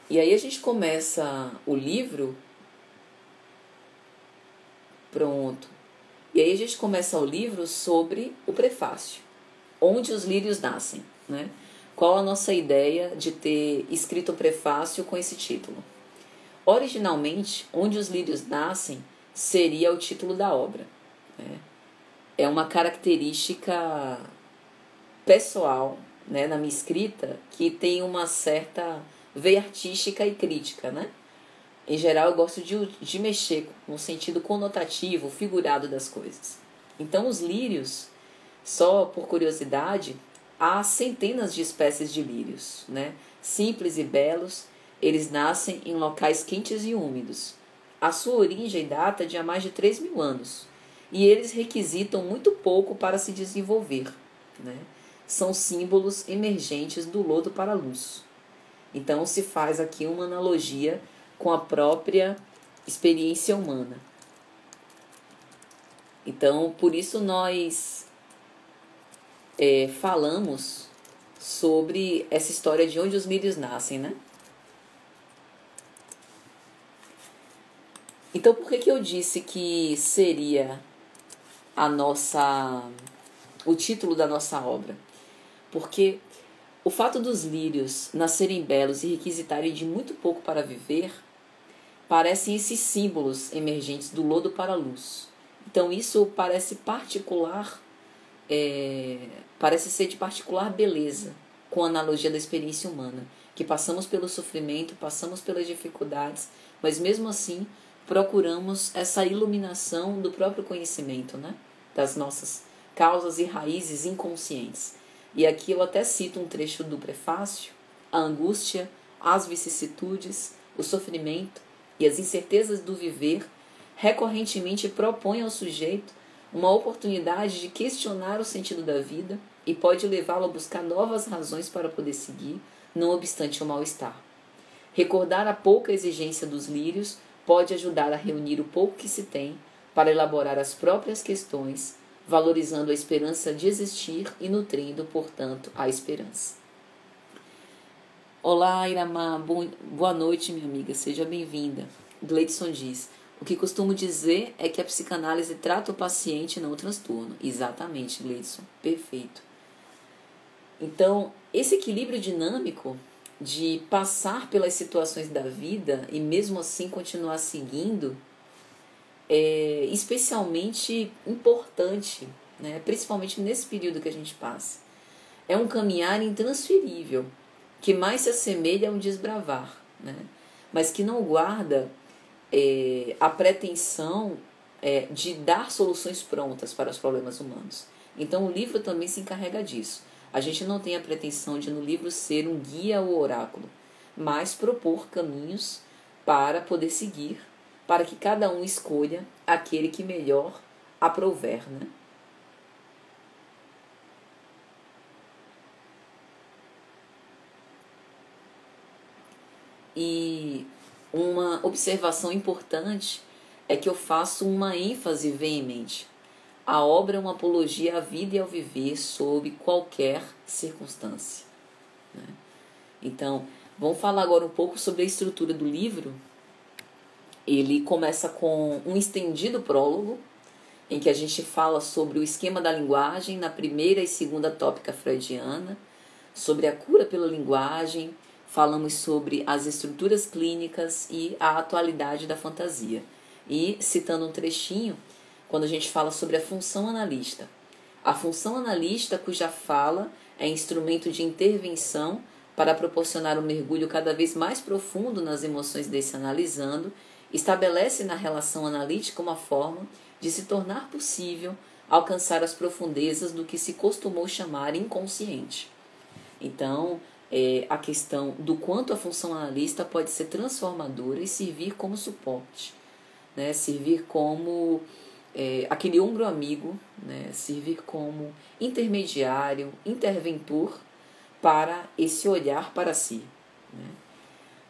E aí a gente começa o livro. Pronto. E aí a gente começa o livro sobre o prefácio, onde os lírios nascem, né? Qual a nossa ideia de ter escrito o prefácio com esse título? Originalmente, Onde os Lírios Nascem seria o título da obra. Né? É uma característica pessoal né, na minha escrita que tem uma certa veia artística e crítica. Né? Em geral, eu gosto de, de mexer no sentido conotativo, figurado das coisas. Então, os lírios, só por curiosidade, há centenas de espécies de lírios, né? simples e belos, eles nascem em locais quentes e úmidos. A sua origem data de há mais de 3 mil anos e eles requisitam muito pouco para se desenvolver. Né? São símbolos emergentes do lodo para a luz. Então se faz aqui uma analogia com a própria experiência humana. Então, por isso nós é, falamos sobre essa história de onde os milhos nascem, né? Então, por que, que eu disse que seria a nossa o título da nossa obra? Porque o fato dos lírios nascerem belos e requisitarem de muito pouco para viver parecem esses símbolos emergentes do lodo para a luz. Então, isso parece particular, é, parece ser de particular beleza com a analogia da experiência humana, que passamos pelo sofrimento, passamos pelas dificuldades, mas mesmo assim procuramos essa iluminação do próprio conhecimento, né? Das nossas causas e raízes inconscientes. E aqui eu até cito um trecho do prefácio: a angústia, as vicissitudes, o sofrimento e as incertezas do viver recorrentemente propõem ao sujeito uma oportunidade de questionar o sentido da vida e pode levá-lo a buscar novas razões para poder seguir, não obstante o mal-estar. Recordar a pouca exigência dos lírios pode ajudar a reunir o pouco que se tem para elaborar as próprias questões, valorizando a esperança de existir e nutrindo, portanto, a esperança. Olá, Iramá, boa noite, minha amiga, seja bem-vinda. Gleidson diz: O que costumo dizer é que a psicanálise trata o paciente, não o transtorno. Exatamente, Gleidson, perfeito. Então, esse equilíbrio dinâmico de passar pelas situações da vida e mesmo assim continuar seguindo é especialmente importante, né? principalmente nesse período que a gente passa. É um caminhar intransferível, que mais se assemelha a um desbravar, né? mas que não guarda é, a pretensão é, de dar soluções prontas para os problemas humanos. Então o livro também se encarrega disso a gente não tem a pretensão de no livro ser um guia ou oráculo, mas propor caminhos para poder seguir, para que cada um escolha aquele que melhor aprouver, né? E uma observação importante é que eu faço uma ênfase veemente a obra é uma apologia à vida e ao viver sob qualquer circunstância. Né? Então, vamos falar agora um pouco sobre a estrutura do livro. Ele começa com um estendido prólogo, em que a gente fala sobre o esquema da linguagem na primeira e segunda tópica freudiana, sobre a cura pela linguagem, falamos sobre as estruturas clínicas e a atualidade da fantasia. E citando um trechinho, quando a gente fala sobre a função analista. A função analista, cuja fala é instrumento de intervenção para proporcionar um mergulho cada vez mais profundo nas emoções desse analisando, estabelece na relação analítica uma forma de se tornar possível alcançar as profundezas do que se costumou chamar inconsciente. Então, é, a questão do quanto a função analista pode ser transformadora e servir como suporte, né? servir como é, aquele ombro amigo, né? servir como intermediário, interventor para esse olhar para si. Né?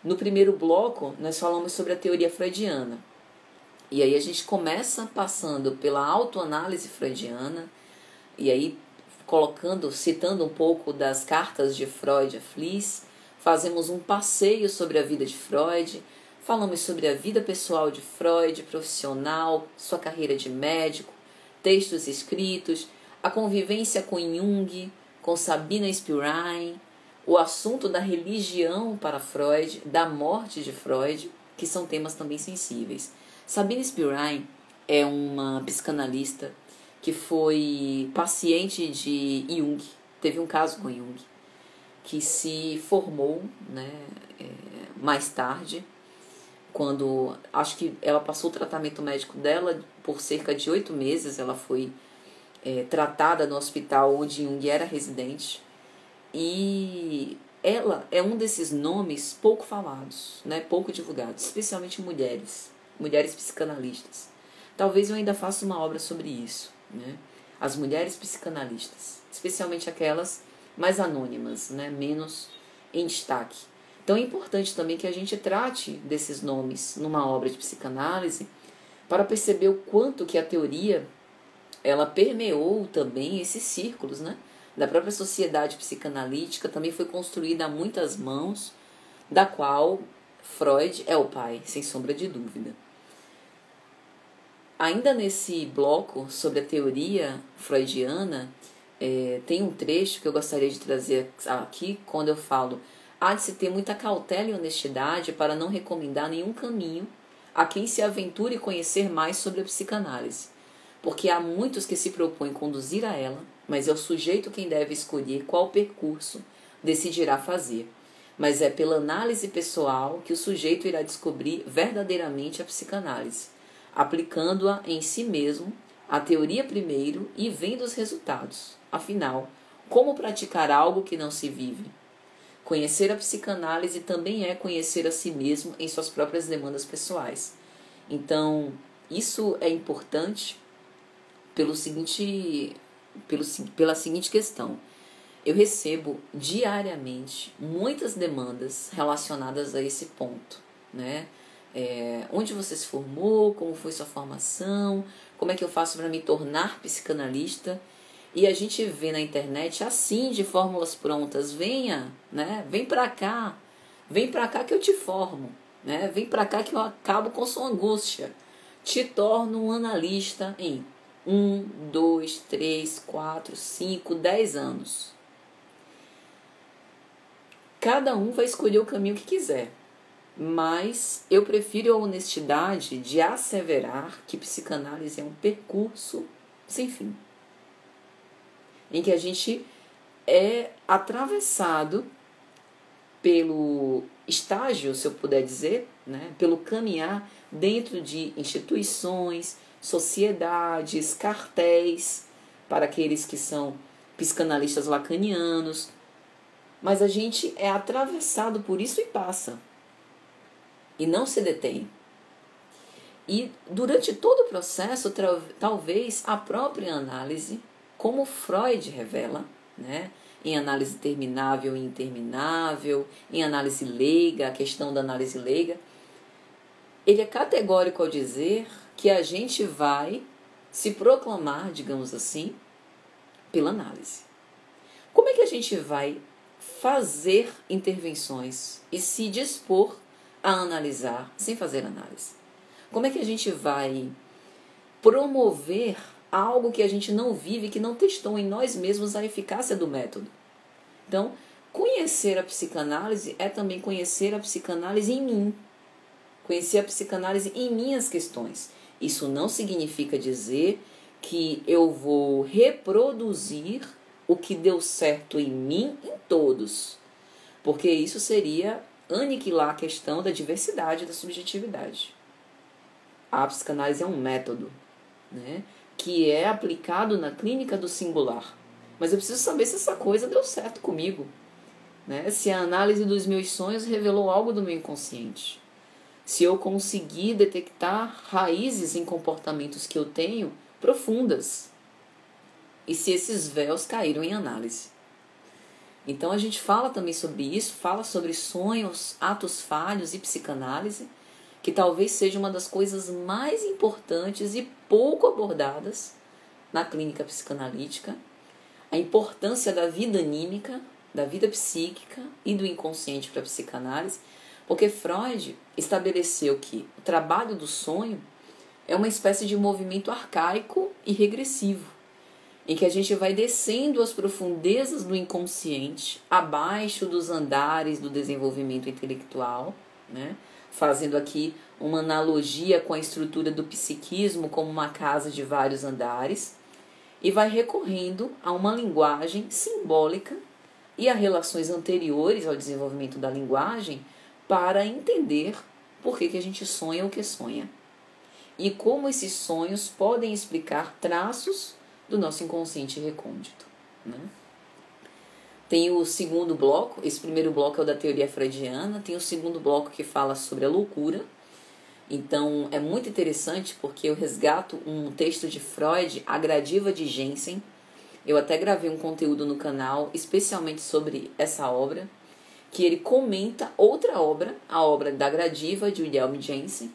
No primeiro bloco, nós falamos sobre a teoria freudiana. E aí a gente começa passando pela autoanálise freudiana, e aí colocando, citando um pouco das cartas de Freud a Fliss, fazemos um passeio sobre a vida de Freud, falamos sobre a vida pessoal de Freud, profissional, sua carreira de médico, textos escritos, a convivência com Jung, com Sabina Spielrein, o assunto da religião para Freud, da morte de Freud, que são temas também sensíveis. Sabina Spielrein é uma psicanalista que foi paciente de Jung, teve um caso com Jung, que se formou né, é, mais tarde, quando acho que ela passou o tratamento médico dela por cerca de oito meses, ela foi é, tratada no hospital onde Jung era residente, e ela é um desses nomes pouco falados, né, pouco divulgados, especialmente mulheres, mulheres psicanalistas. Talvez eu ainda faça uma obra sobre isso né? as mulheres psicanalistas, especialmente aquelas mais anônimas, né? menos em destaque. Então é importante também que a gente trate desses nomes numa obra de psicanálise para perceber o quanto que a teoria ela permeou também esses círculos, né? Da própria sociedade psicanalítica também foi construída a muitas mãos, da qual Freud é o pai, sem sombra de dúvida. Ainda nesse bloco sobre a teoria freudiana, é, tem um trecho que eu gostaria de trazer aqui quando eu falo: há de se ter muita cautela e honestidade para não recomendar nenhum caminho a quem se aventure conhecer mais sobre a psicanálise, porque há muitos que se propõem conduzir a ela, mas é o sujeito quem deve escolher qual percurso decidirá fazer. Mas é pela análise pessoal que o sujeito irá descobrir verdadeiramente a psicanálise aplicando-a em si mesmo, a teoria primeiro e vendo os resultados. Afinal, como praticar algo que não se vive? Conhecer a psicanálise também é conhecer a si mesmo em suas próprias demandas pessoais. Então, isso é importante pelo seguinte, pelo, pela seguinte questão. Eu recebo diariamente muitas demandas relacionadas a esse ponto, né? É, onde você se formou, como foi sua formação, como é que eu faço para me tornar psicanalista. E a gente vê na internet assim de fórmulas prontas, venha, né? Vem para cá. Vem para cá que eu te formo, né? Vem para cá que eu acabo com sua angústia. Te torno um analista em um, dois, três, quatro, cinco, dez anos. Cada um vai escolher o caminho que quiser mas eu prefiro a honestidade de asseverar que psicanálise é um percurso sem fim, em que a gente é atravessado pelo estágio, se eu puder dizer, né, pelo caminhar dentro de instituições, sociedades, cartéis, para aqueles que são psicanalistas lacanianos, mas a gente é atravessado por isso e passa e não se detém. E durante todo o processo, talvez a própria análise, como Freud revela, né, em análise terminável e interminável, em análise leiga, a questão da análise leiga, ele é categórico ao dizer que a gente vai se proclamar, digamos assim, pela análise. Como é que a gente vai fazer intervenções e se dispor a analisar sem fazer análise? Como é que a gente vai promover algo que a gente não vive, que não testou em nós mesmos a eficácia do método? Então, conhecer a psicanálise é também conhecer a psicanálise em mim. Conhecer a psicanálise em minhas questões. Isso não significa dizer que eu vou reproduzir o que deu certo em mim em todos. Porque isso seria aniquilar a questão da diversidade da subjetividade. A psicanálise é um método, né, que é aplicado na clínica do singular. Mas eu preciso saber se essa coisa deu certo comigo. né? Se a análise dos meus sonhos revelou algo do meu inconsciente. Se eu conseguir detectar raízes em comportamentos que eu tenho profundas. E se esses véus caíram em análise. Então a gente fala também sobre isso, fala sobre sonhos, atos falhos e psicanálise, que talvez seja uma das coisas mais importantes e pouco abordadas na clínica psicanalítica, a importância da vida anímica, da vida psíquica e do inconsciente para a psicanálise, porque Freud estabeleceu que o trabalho do sonho é uma espécie de movimento arcaico e regressivo, em que a gente vai descendo as profundezas do inconsciente, abaixo dos andares do desenvolvimento intelectual, né? fazendo aqui uma analogia com a estrutura do psiquismo como uma casa de vários andares, e vai recorrendo a uma linguagem simbólica e a relações anteriores ao desenvolvimento da linguagem para entender por que, que a gente sonha o que sonha e como esses sonhos podem explicar traços do nosso inconsciente recôndito. Né? Tem o segundo bloco, esse primeiro bloco é o da teoria freudiana, tem o segundo bloco que fala sobre a loucura, então é muito interessante porque eu resgato um texto de Freud, A Gradiva de Jensen. Eu até gravei um conteúdo no canal especialmente sobre essa obra, que ele comenta outra obra, a obra da Gradiva de William Jensen.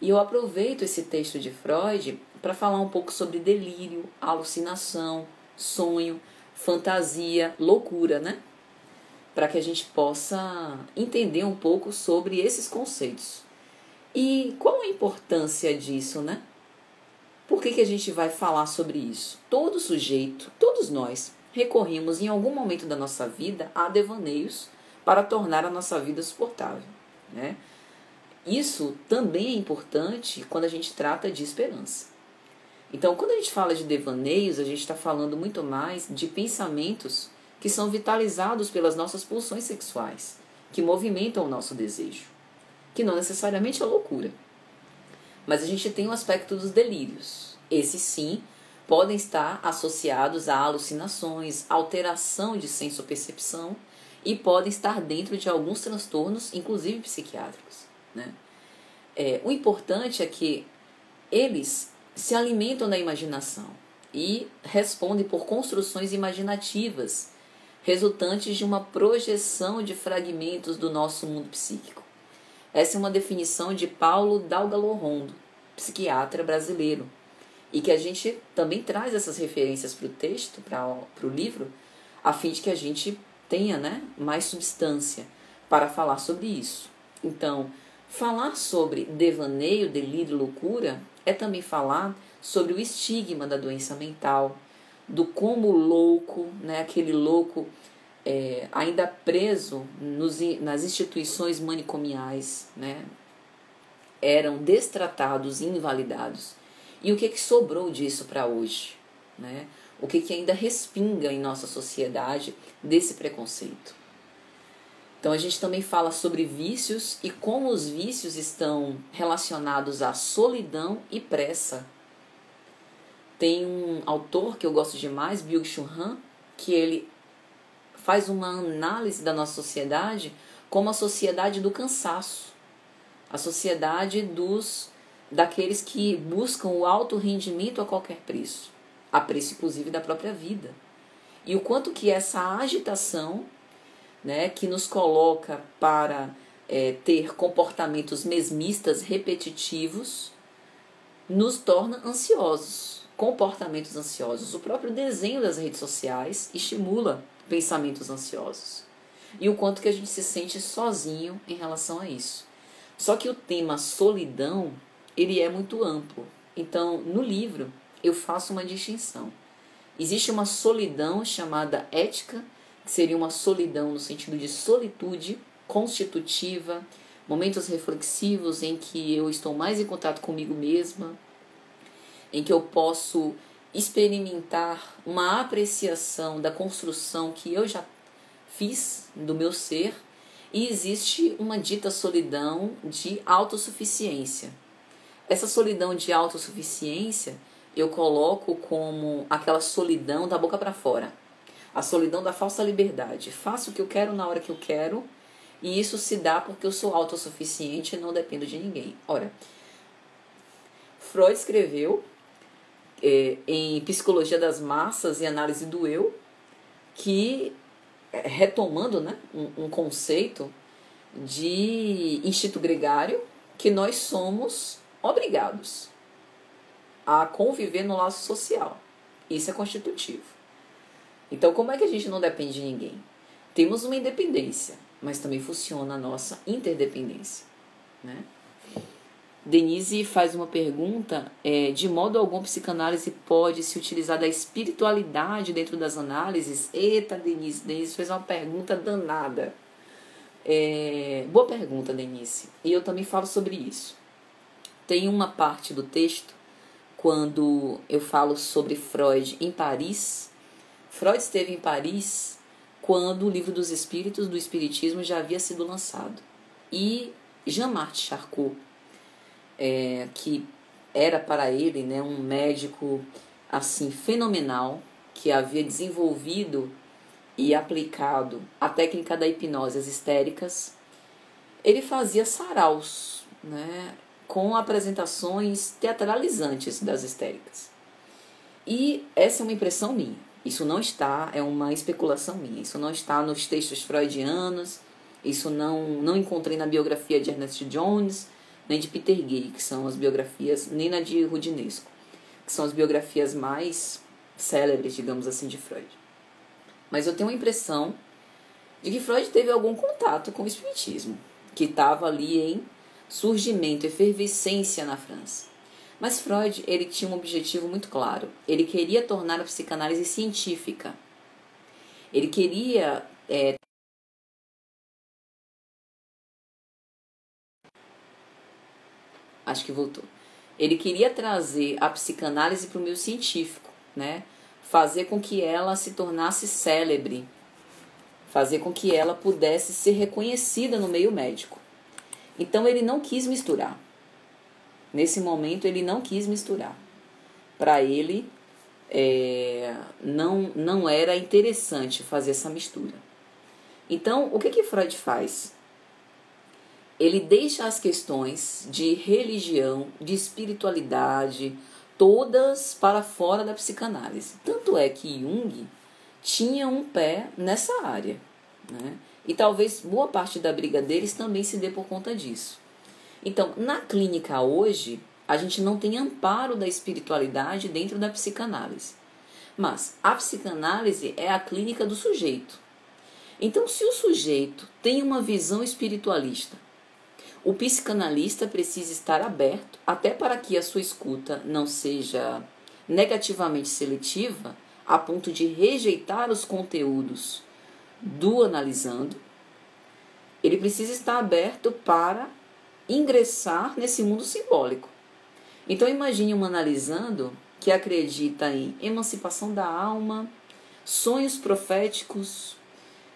E eu aproveito esse texto de Freud para falar um pouco sobre delírio, alucinação, sonho, fantasia, loucura, né? Para que a gente possa entender um pouco sobre esses conceitos. E qual a importância disso, né? Por que, que a gente vai falar sobre isso? Todo sujeito, todos nós, recorrimos em algum momento da nossa vida a devaneios para tornar a nossa vida suportável, né? Isso também é importante quando a gente trata de esperança. Então, quando a gente fala de devaneios, a gente está falando muito mais de pensamentos que são vitalizados pelas nossas pulsões sexuais, que movimentam o nosso desejo que não necessariamente é loucura. Mas a gente tem o um aspecto dos delírios. Esses sim podem estar associados a alucinações, alteração de senso-percepção e podem estar dentro de alguns transtornos, inclusive psiquiátricos. Né? É, o importante é que eles se alimentam da imaginação e respondem por construções imaginativas resultantes de uma projeção de fragmentos do nosso mundo psíquico. Essa é uma definição de Paulo Dalgalorondo, psiquiatra brasileiro, e que a gente também traz essas referências para o texto, para o livro, a fim de que a gente tenha né, mais substância para falar sobre isso. Então, falar sobre devaneio, delírio, loucura é também falar sobre o estigma da doença mental, do como louco, né, aquele louco é, ainda preso nos, nas instituições manicomiais, né, eram destratados invalidados. E o que, que sobrou disso para hoje? Né? O que, que ainda respinga em nossa sociedade desse preconceito? Então a gente também fala sobre vícios e como os vícios estão relacionados à solidão e pressa. Tem um autor que eu gosto demais, Byung-Chul Han, que ele faz uma análise da nossa sociedade como a sociedade do cansaço, a sociedade dos daqueles que buscam o alto rendimento a qualquer preço, a preço inclusive da própria vida. E o quanto que essa agitação, né, que nos coloca para é, ter comportamentos mesmistas repetitivos, nos torna ansiosos, comportamentos ansiosos. O próprio desenho das redes sociais estimula pensamentos ansiosos. E o quanto que a gente se sente sozinho em relação a isso. Só que o tema solidão, ele é muito amplo. Então, no livro, eu faço uma distinção. Existe uma solidão chamada ética, seria uma solidão no sentido de solitude constitutiva, momentos reflexivos em que eu estou mais em contato comigo mesma, em que eu posso experimentar uma apreciação da construção que eu já fiz do meu ser e existe uma dita solidão de autossuficiência. Essa solidão de autossuficiência eu coloco como aquela solidão da boca para fora. A solidão da falsa liberdade. Faço o que eu quero na hora que eu quero, e isso se dá porque eu sou autossuficiente e não dependo de ninguém. Ora, Freud escreveu é, em Psicologia das Massas e Análise do Eu que, é, retomando né, um, um conceito de instinto gregário, que nós somos obrigados a conviver no laço social. Isso é constitutivo. Então, como é que a gente não depende de ninguém? Temos uma independência, mas também funciona a nossa interdependência. Né? Denise faz uma pergunta: é, de modo algum, psicanálise pode se utilizar da espiritualidade dentro das análises? Eita, Denise, Denise fez uma pergunta danada. É, boa pergunta, Denise. E eu também falo sobre isso. Tem uma parte do texto, quando eu falo sobre Freud em Paris, Freud esteve em Paris quando o Livro dos Espíritos do Espiritismo já havia sido lançado. E Jean-Marc Charcot, é, que era para ele né, um médico assim fenomenal, que havia desenvolvido e aplicado a técnica da hipnose histéricas, ele fazia saraus, né, com apresentações teatralizantes das histéricas. E essa é uma impressão minha. Isso não está, é uma especulação minha, isso não está nos textos freudianos, isso não, não encontrei na biografia de Ernest Jones, nem de Peter Gay, que são as biografias, nem na de Rudinesco, que são as biografias mais célebres, digamos assim, de Freud. Mas eu tenho a impressão de que Freud teve algum contato com o Espiritismo, que estava ali em surgimento, efervescência na França. Mas Freud, ele tinha um objetivo muito claro. Ele queria tornar a psicanálise científica. Ele queria é, acho que voltou. Ele queria trazer a psicanálise para o meio científico, né? Fazer com que ela se tornasse célebre, fazer com que ela pudesse ser reconhecida no meio médico. Então ele não quis misturar. Nesse momento ele não quis misturar. Para ele é, não, não era interessante fazer essa mistura. Então, o que, que Freud faz? Ele deixa as questões de religião, de espiritualidade, todas para fora da psicanálise. Tanto é que Jung tinha um pé nessa área. Né? E talvez boa parte da briga deles também se dê por conta disso. Então, na clínica hoje, a gente não tem amparo da espiritualidade dentro da psicanálise. Mas a psicanálise é a clínica do sujeito. Então, se o sujeito tem uma visão espiritualista, o psicanalista precisa estar aberto até para que a sua escuta não seja negativamente seletiva a ponto de rejeitar os conteúdos do analisando. Ele precisa estar aberto para ingressar nesse mundo simbólico. Então imagine um analisando que acredita em emancipação da alma, sonhos proféticos,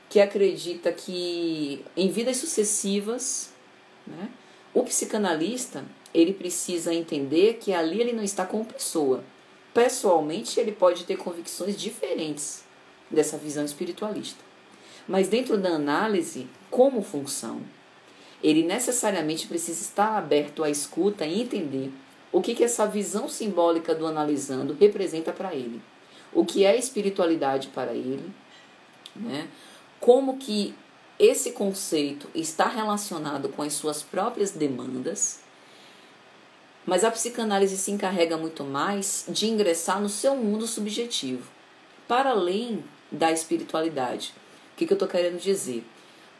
que acredita que em vidas sucessivas, né, o psicanalista ele precisa entender que ali ele não está como pessoa. Pessoalmente ele pode ter convicções diferentes dessa visão espiritualista. Mas dentro da análise, como função, ele necessariamente precisa estar aberto à escuta e entender o que, que essa visão simbólica do analisando representa para ele, o que é espiritualidade para ele, né? como que esse conceito está relacionado com as suas próprias demandas, mas a psicanálise se encarrega muito mais de ingressar no seu mundo subjetivo, para além da espiritualidade. O que, que eu estou querendo dizer?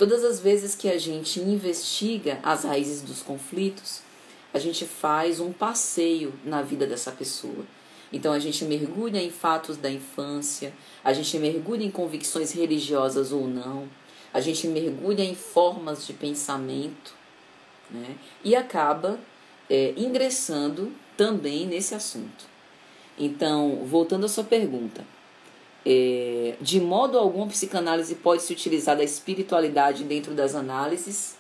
Todas as vezes que a gente investiga as raízes dos conflitos, a gente faz um passeio na vida dessa pessoa. Então a gente mergulha em fatos da infância, a gente mergulha em convicções religiosas ou não, a gente mergulha em formas de pensamento né? e acaba é, ingressando também nesse assunto. Então, voltando à sua pergunta, é, de modo algum, a psicanálise pode se utilizar da espiritualidade dentro das análises?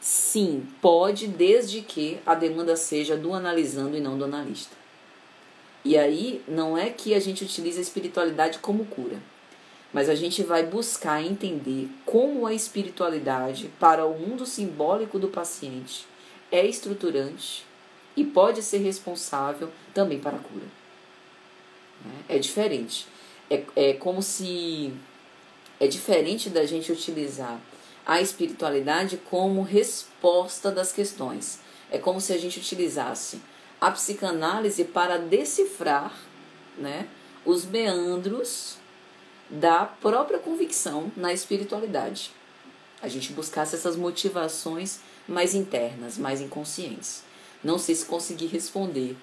Sim, pode, desde que a demanda seja do analisando e não do analista. E aí, não é que a gente utilize a espiritualidade como cura, mas a gente vai buscar entender como a espiritualidade para o mundo simbólico do paciente é estruturante e pode ser responsável também para a cura. Né? É diferente. É, é como se. É diferente da gente utilizar a espiritualidade como resposta das questões. É como se a gente utilizasse a psicanálise para decifrar né, os meandros da própria convicção na espiritualidade. A gente buscasse essas motivações mais internas, mais inconscientes. Não sei se consegui responder,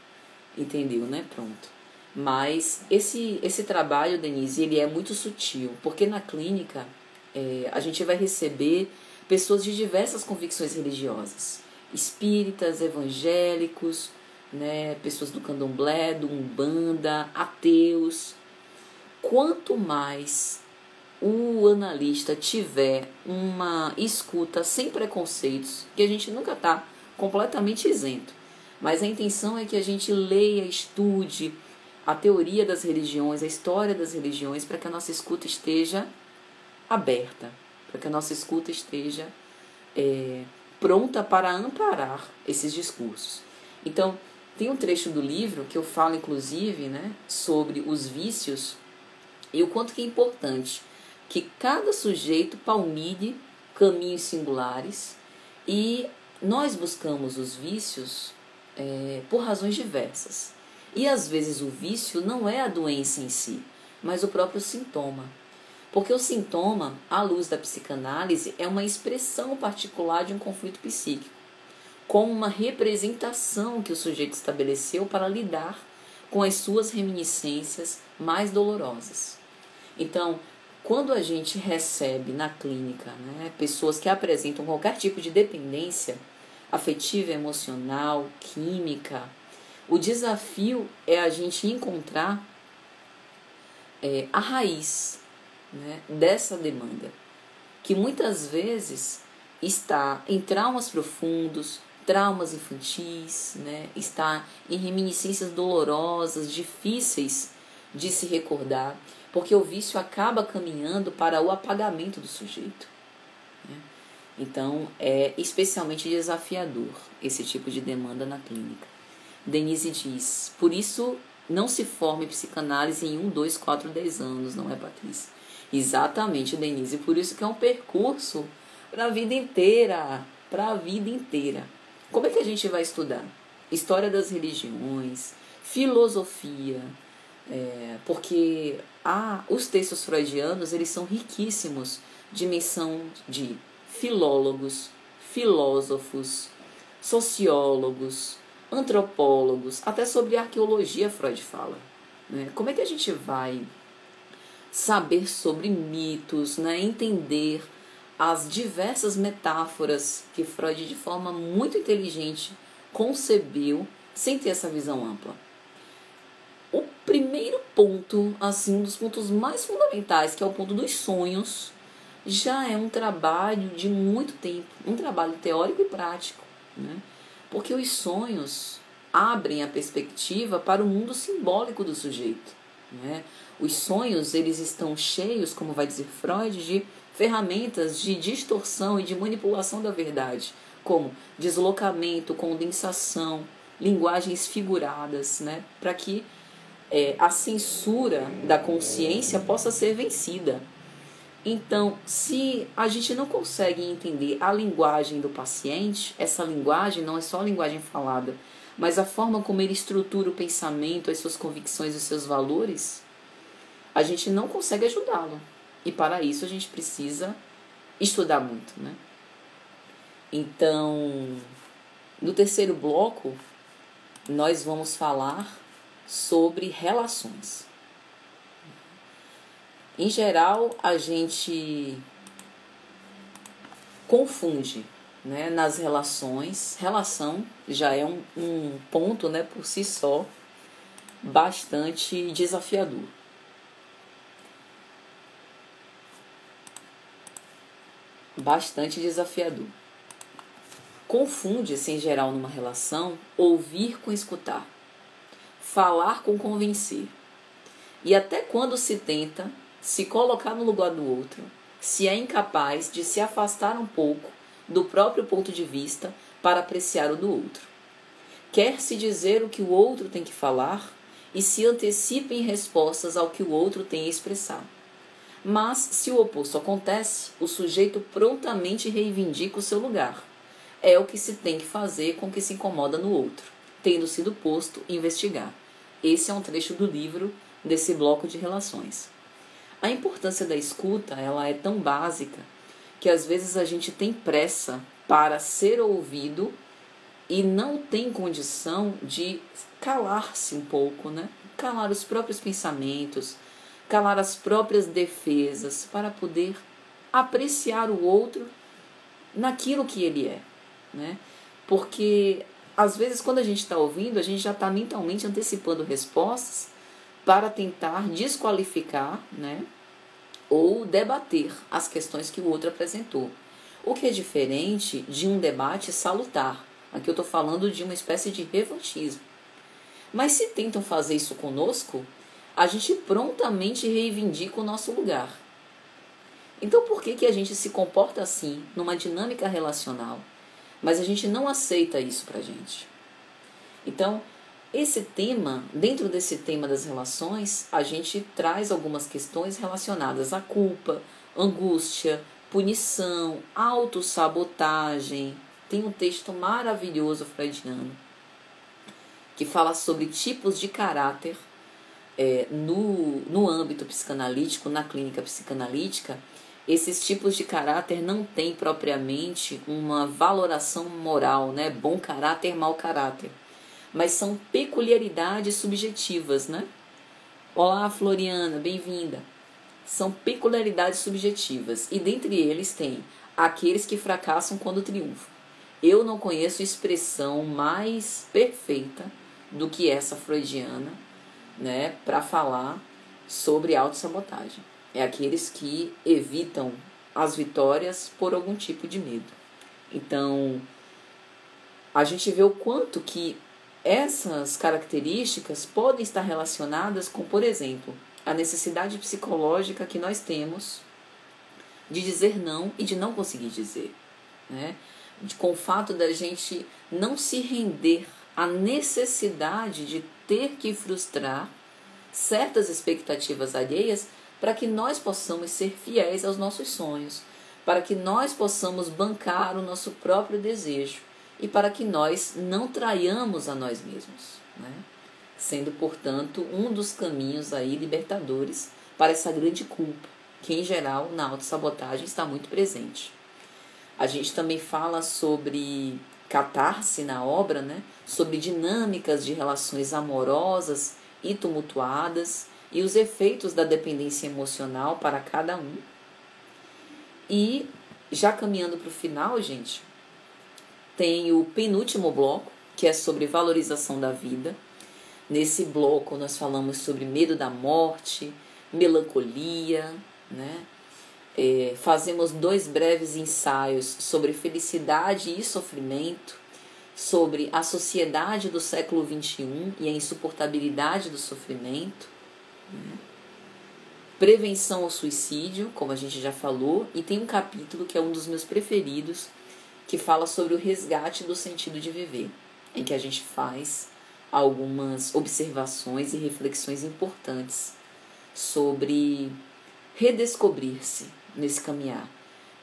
entendeu, né? Pronto. Mas esse, esse trabalho, Denise, ele é muito sutil, porque na clínica é, a gente vai receber pessoas de diversas convicções religiosas, espíritas, evangélicos, né, pessoas do candomblé, do umbanda, ateus. Quanto mais o analista tiver uma escuta sem preconceitos, que a gente nunca está completamente isento. Mas a intenção é que a gente leia, estude a teoria das religiões, a história das religiões, para que a nossa escuta esteja aberta, para que a nossa escuta esteja é, pronta para amparar esses discursos. Então, tem um trecho do livro que eu falo, inclusive, né, sobre os vícios e o quanto que é importante que cada sujeito palmilhe caminhos singulares e nós buscamos os vícios é, por razões diversas. E às vezes o vício não é a doença em si, mas o próprio sintoma. Porque o sintoma, à luz da psicanálise, é uma expressão particular de um conflito psíquico, como uma representação que o sujeito estabeleceu para lidar com as suas reminiscências mais dolorosas. Então, quando a gente recebe na clínica né, pessoas que apresentam qualquer tipo de dependência, afetiva, emocional, química. O desafio é a gente encontrar é, a raiz né, dessa demanda, que muitas vezes está em traumas profundos, traumas infantis, né, está em reminiscências dolorosas, difíceis de se recordar, porque o vício acaba caminhando para o apagamento do sujeito. Então, é especialmente desafiador esse tipo de demanda na clínica. Denise diz: por isso não se forme psicanálise em 1, 2, 4, 10 anos, não é, Patrícia? Exatamente, Denise. Por isso que é um percurso para a vida inteira. Para a vida inteira. Como é que a gente vai estudar? História das religiões, filosofia, é, porque ah, os textos freudianos eles são riquíssimos de menção de filólogos, filósofos, sociólogos, antropólogos, até sobre arqueologia Freud fala. Né? Como é que a gente vai saber sobre mitos, né? entender as diversas metáforas que Freud, de forma muito inteligente, concebeu sem ter essa visão ampla? O primeiro ponto, assim, um dos pontos mais fundamentais, que é o ponto dos sonhos, já é um trabalho de muito tempo, um trabalho teórico e prático, né? Porque os sonhos abrem a perspectiva para o mundo simbólico do sujeito. Né? Os sonhos eles estão cheios, como vai dizer Freud, de ferramentas de distorção e de manipulação da verdade, como deslocamento, condensação, linguagens figuradas, né? para que é, a censura da consciência possa ser vencida. Então, se a gente não consegue entender a linguagem do paciente, essa linguagem não é só a linguagem falada, mas a forma como ele estrutura o pensamento, as suas convicções, os seus valores, a gente não consegue ajudá-lo. E para isso a gente precisa estudar muito, né? Então, no terceiro bloco, nós vamos falar sobre relações. Em geral, a gente confunde né, nas relações. Relação já é um, um ponto né, por si só bastante desafiador. Bastante desafiador. Confunde-se em geral numa relação ouvir com escutar, falar com convencer. E até quando se tenta se colocar no lugar do outro, se é incapaz de se afastar um pouco do próprio ponto de vista para apreciar o do outro. Quer se dizer o que o outro tem que falar e se antecipa em respostas ao que o outro tem a expressar. Mas, se o oposto acontece, o sujeito prontamente reivindica o seu lugar. É o que se tem que fazer com o que se incomoda no outro, tendo sido posto investigar. Esse é um trecho do livro desse bloco de relações. A importância da escuta, ela é tão básica que às vezes a gente tem pressa para ser ouvido e não tem condição de calar-se um pouco, né? Calar os próprios pensamentos, calar as próprias defesas para poder apreciar o outro naquilo que ele é, né? Porque às vezes quando a gente está ouvindo, a gente já está mentalmente antecipando respostas para tentar desqualificar, né? Ou debater as questões que o outro apresentou. O que é diferente de um debate salutar. Aqui eu estou falando de uma espécie de revanchismo. Mas se tentam fazer isso conosco, a gente prontamente reivindica o nosso lugar. Então por que, que a gente se comporta assim numa dinâmica relacional, mas a gente não aceita isso pra gente? Então, esse tema, dentro desse tema das relações, a gente traz algumas questões relacionadas à culpa, angústia, punição, autossabotagem. Tem um texto maravilhoso freudiano que fala sobre tipos de caráter é, no, no âmbito psicanalítico, na clínica psicanalítica, esses tipos de caráter não têm propriamente uma valoração moral, né? Bom caráter, mau caráter. Mas são peculiaridades subjetivas, né? Olá, Floriana, bem-vinda. São peculiaridades subjetivas e dentre eles tem aqueles que fracassam quando triunfam. Eu não conheço expressão mais perfeita do que essa freudiana né, para falar sobre autossabotagem. É aqueles que evitam as vitórias por algum tipo de medo. Então, a gente vê o quanto que essas características podem estar relacionadas com, por exemplo, a necessidade psicológica que nós temos de dizer não e de não conseguir dizer, né? Com o fato da gente não se render à necessidade de ter que frustrar certas expectativas alheias para que nós possamos ser fiéis aos nossos sonhos, para que nós possamos bancar o nosso próprio desejo e para que nós não traiamos a nós mesmos, né? sendo, portanto, um dos caminhos aí libertadores para essa grande culpa, que em geral na autossabotagem está muito presente. A gente também fala sobre catarse na obra, né? sobre dinâmicas de relações amorosas e tumultuadas e os efeitos da dependência emocional para cada um. E já caminhando para o final, gente, tem o penúltimo bloco, que é sobre valorização da vida. Nesse bloco nós falamos sobre medo da morte, melancolia, né? É, fazemos dois breves ensaios sobre felicidade e sofrimento, sobre a sociedade do século XXI e a insuportabilidade do sofrimento, né? prevenção ao suicídio, como a gente já falou, e tem um capítulo que é um dos meus preferidos, que fala sobre o resgate do sentido de viver, em que a gente faz algumas observações e reflexões importantes sobre redescobrir-se nesse caminhar.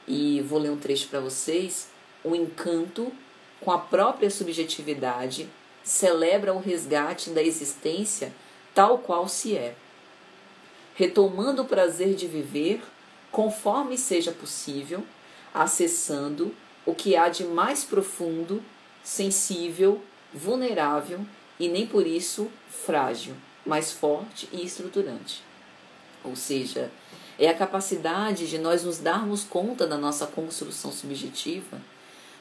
E vou ler um trecho para vocês. O encanto com a própria subjetividade celebra o resgate da existência tal qual se é, retomando o prazer de viver conforme seja possível, acessando o que há de mais profundo, sensível, vulnerável e nem por isso frágil, mas forte e estruturante. Ou seja, é a capacidade de nós nos darmos conta da nossa construção subjetiva,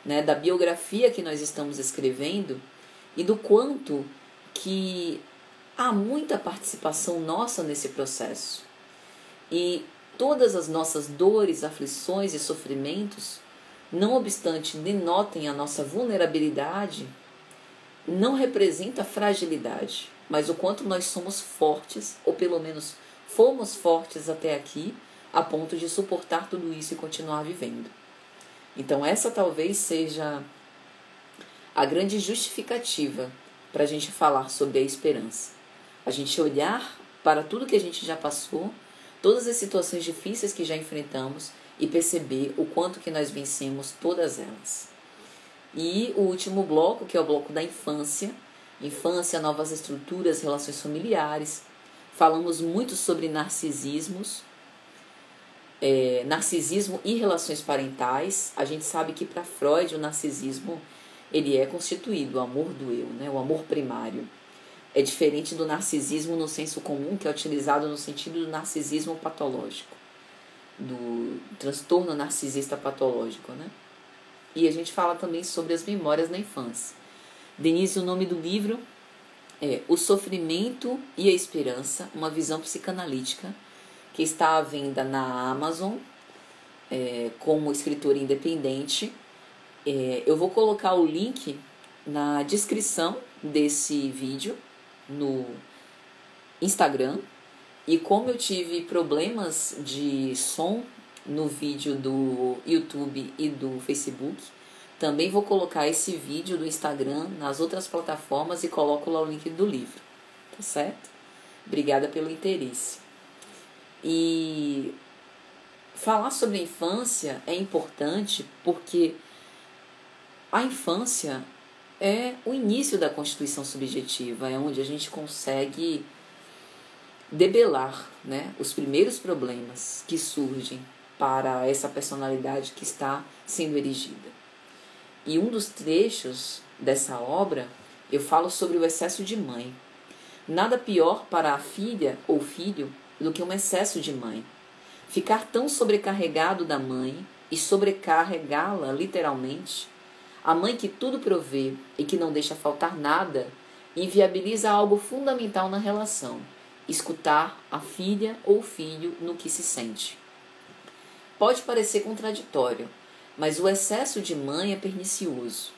né, da biografia que nós estamos escrevendo e do quanto que há muita participação nossa nesse processo. E todas as nossas dores, aflições e sofrimentos, não obstante denotem a nossa vulnerabilidade, não representa fragilidade, mas o quanto nós somos fortes, ou pelo menos fomos fortes até aqui a ponto de suportar tudo isso e continuar vivendo. Então, essa talvez seja a grande justificativa para a gente falar sobre a esperança. A gente olhar para tudo que a gente já passou, todas as situações difíceis que já enfrentamos e perceber o quanto que nós vencemos todas elas. E o último bloco, que é o bloco da infância, infância, novas estruturas, relações familiares. Falamos muito sobre narcisismos, é, narcisismo e relações parentais. A gente sabe que para Freud o narcisismo ele é constituído o amor do eu, né? o amor primário. É diferente do narcisismo no senso comum, que é utilizado no sentido do narcisismo patológico, do transtorno narcisista patológico. Né? E a gente fala também sobre as memórias na infância. Denise, o nome do livro é O Sofrimento e a Esperança, uma visão psicanalítica que está à venda na Amazon é, como escritora independente. É, eu vou colocar o link na descrição desse vídeo no Instagram. E como eu tive problemas de som no vídeo do YouTube e do Facebook, também vou colocar esse vídeo do Instagram nas outras plataformas e coloco lá o link do livro. Tá certo? Obrigada pelo interesse. E falar sobre a infância é importante porque a infância é o início da constituição subjetiva, é onde a gente consegue debelar né, os primeiros problemas que surgem para essa personalidade que está sendo erigida. E um dos trechos dessa obra eu falo sobre o excesso de mãe. Nada pior para a filha ou filho do que um excesso de mãe. Ficar tão sobrecarregado da mãe e sobrecarregá-la literalmente, a mãe que tudo provê e que não deixa faltar nada, inviabiliza algo fundamental na relação: escutar a filha ou filho no que se sente. Pode parecer contraditório, mas o excesso de mãe é pernicioso.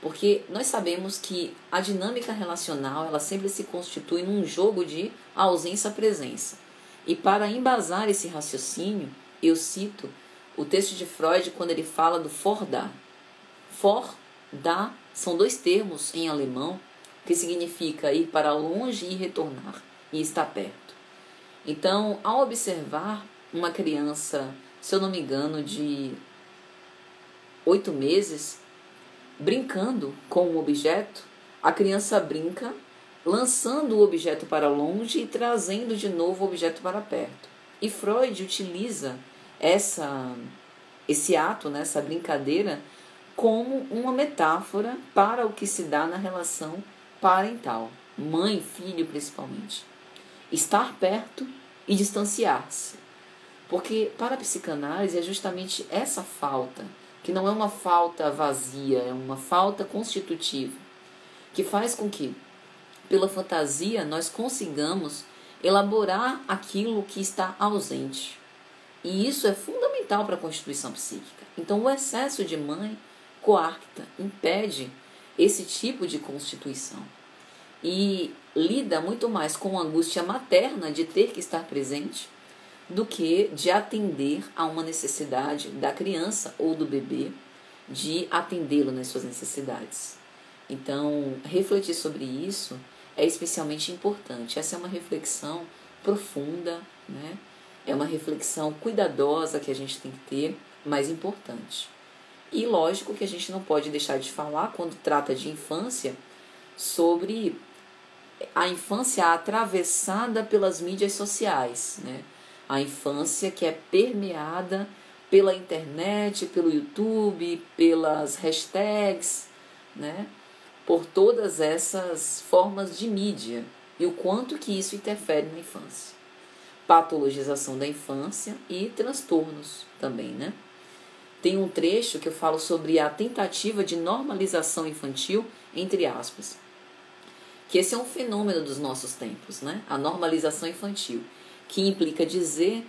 Porque nós sabemos que a dinâmica relacional ela sempre se constitui num jogo de ausência-presença. E para embasar esse raciocínio, eu cito o texto de Freud quando ele fala do fordar. For, da, são dois termos em alemão que significa ir para longe e retornar, e estar perto. Então, ao observar uma criança, se eu não me engano, de oito meses, brincando com um objeto, a criança brinca lançando o objeto para longe e trazendo de novo o objeto para perto. E Freud utiliza essa esse ato, né, essa brincadeira, como uma metáfora para o que se dá na relação parental, mãe filho principalmente. Estar perto e distanciar-se. Porque para a psicanálise é justamente essa falta, que não é uma falta vazia, é uma falta constitutiva, que faz com que pela fantasia, nós consigamos elaborar aquilo que está ausente. E isso é fundamental para a constituição psíquica. Então, o excesso de mãe coarta, impede esse tipo de constituição. E lida muito mais com a angústia materna de ter que estar presente do que de atender a uma necessidade da criança ou do bebê de atendê-lo nas suas necessidades. Então, refletir sobre isso é especialmente importante. Essa é uma reflexão profunda, né? É uma reflexão cuidadosa que a gente tem que ter, mas importante. E lógico que a gente não pode deixar de falar, quando trata de infância, sobre a infância atravessada pelas mídias sociais, né? A infância que é permeada pela internet, pelo YouTube, pelas hashtags, né? por todas essas formas de mídia e o quanto que isso interfere na infância. Patologização da infância e transtornos também, né? Tem um trecho que eu falo sobre a tentativa de normalização infantil, entre aspas. Que esse é um fenômeno dos nossos tempos, né? A normalização infantil, que implica dizer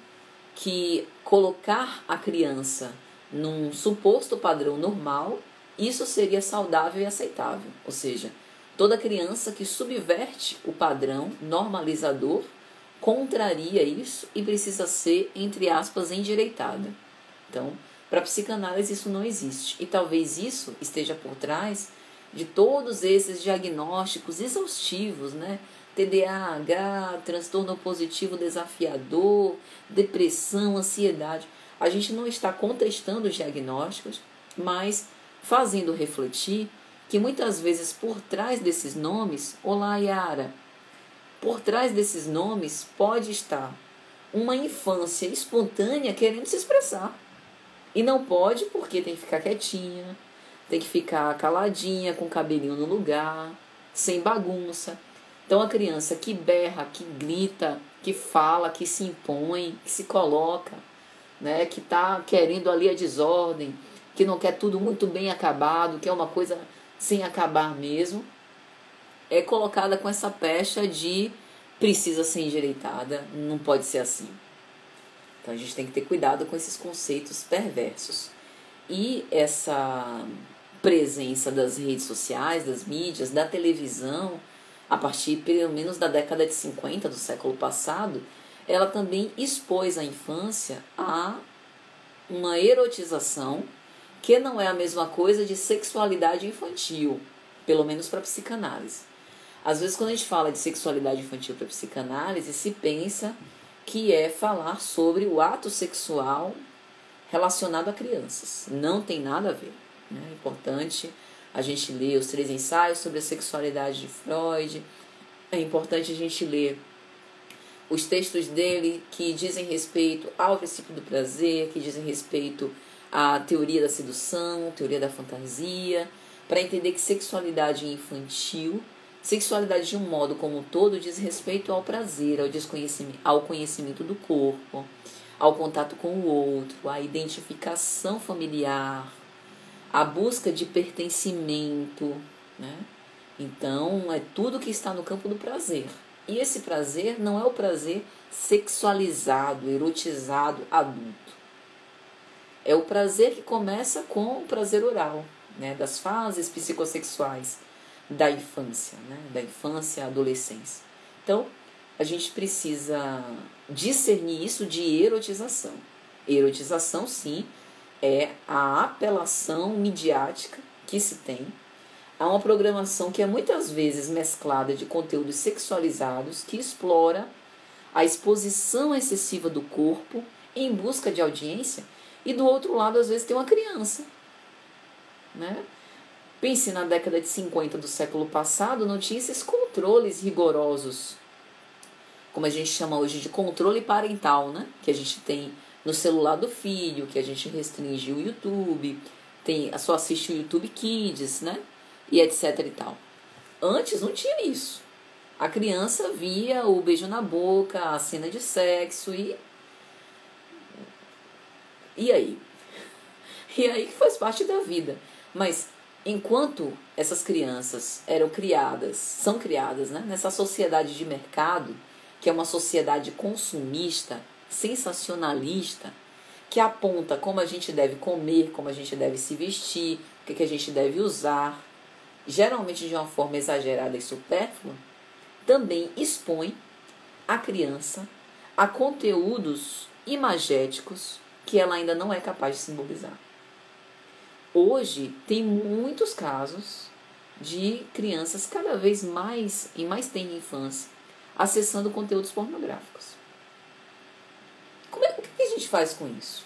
que colocar a criança num suposto padrão normal isso seria saudável e aceitável. Ou seja, toda criança que subverte o padrão normalizador contraria isso e precisa ser, entre aspas, endireitada. Então, para a psicanálise isso não existe. E talvez isso esteja por trás de todos esses diagnósticos exaustivos, né? TDAH, transtorno positivo desafiador, depressão, ansiedade. A gente não está contestando os diagnósticos, mas fazendo refletir que muitas vezes por trás desses nomes, olá Yara, por trás desses nomes pode estar uma infância espontânea querendo se expressar. E não pode porque tem que ficar quietinha, tem que ficar caladinha, com o cabelinho no lugar, sem bagunça. Então a criança que berra, que grita, que fala, que se impõe, que se coloca, né, que está querendo ali a desordem, que não quer tudo muito bem acabado, que é uma coisa sem acabar mesmo, é colocada com essa pecha de precisa ser endireitada, não pode ser assim. Então a gente tem que ter cuidado com esses conceitos perversos. E essa presença das redes sociais, das mídias, da televisão, a partir pelo menos da década de 50 do século passado, ela também expôs a infância a uma erotização que não é a mesma coisa de sexualidade infantil, pelo menos para psicanálise. Às vezes, quando a gente fala de sexualidade infantil para psicanálise, se pensa que é falar sobre o ato sexual relacionado a crianças. Não tem nada a ver. Né? É importante a gente ler os três ensaios sobre a sexualidade de Freud. É importante a gente ler os textos dele que dizem respeito ao princípio do prazer, que dizem respeito à teoria da sedução, teoria da fantasia, para entender que sexualidade infantil Sexualidade, de um modo como um todo, diz respeito ao prazer, ao, desconhecimento, ao conhecimento do corpo, ao contato com o outro, à identificação familiar, à busca de pertencimento. Né? Então, é tudo que está no campo do prazer. E esse prazer não é o prazer sexualizado, erotizado, adulto. É o prazer que começa com o prazer oral, né? das fases psicossexuais da infância, né? da infância à adolescência. Então, a gente precisa discernir isso de erotização. Erotização, sim, é a apelação midiática que se tem a uma programação que é muitas vezes mesclada de conteúdos sexualizados que explora a exposição excessiva do corpo em busca de audiência e do outro lado às vezes tem uma criança, né? Pense na década de 50 do século passado, não tinha esses controles rigorosos, como a gente chama hoje de controle parental, né? Que a gente tem no celular do filho, que a gente restringe o YouTube, tem, só assiste o YouTube Kids, né? E etc e tal. Antes não tinha isso. A criança via o beijo na boca, a cena de sexo e. E aí? <laughs> E aí que faz parte da vida. Mas enquanto essas crianças eram criadas, são criadas né, nessa sociedade de mercado, que é uma sociedade consumista, sensacionalista, que aponta como a gente deve comer, como a gente deve se vestir, o que, que a gente deve usar, geralmente de uma forma exagerada e supérflua, também expõe a criança a conteúdos imagéticos que ela ainda não é capaz de simbolizar. Hoje tem muitos casos de crianças cada vez mais e mais tenra infância acessando conteúdos pornográficos. Como é, o que a gente faz com isso?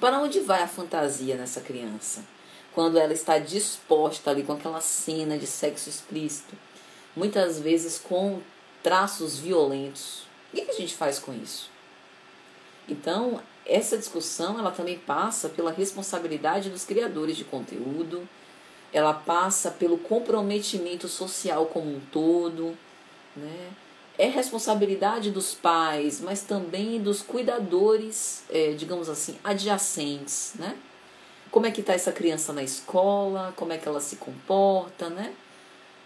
Para onde vai a fantasia nessa criança? Quando ela está disposta ali com aquela cena de sexo explícito, muitas vezes com traços violentos. O que a gente faz com isso? Então, essa discussão ela também passa pela responsabilidade dos criadores de conteúdo, ela passa pelo comprometimento social como um todo, né? É responsabilidade dos pais, mas também dos cuidadores, é, digamos assim, adjacentes, né? Como é que está essa criança na escola, como é que ela se comporta, né?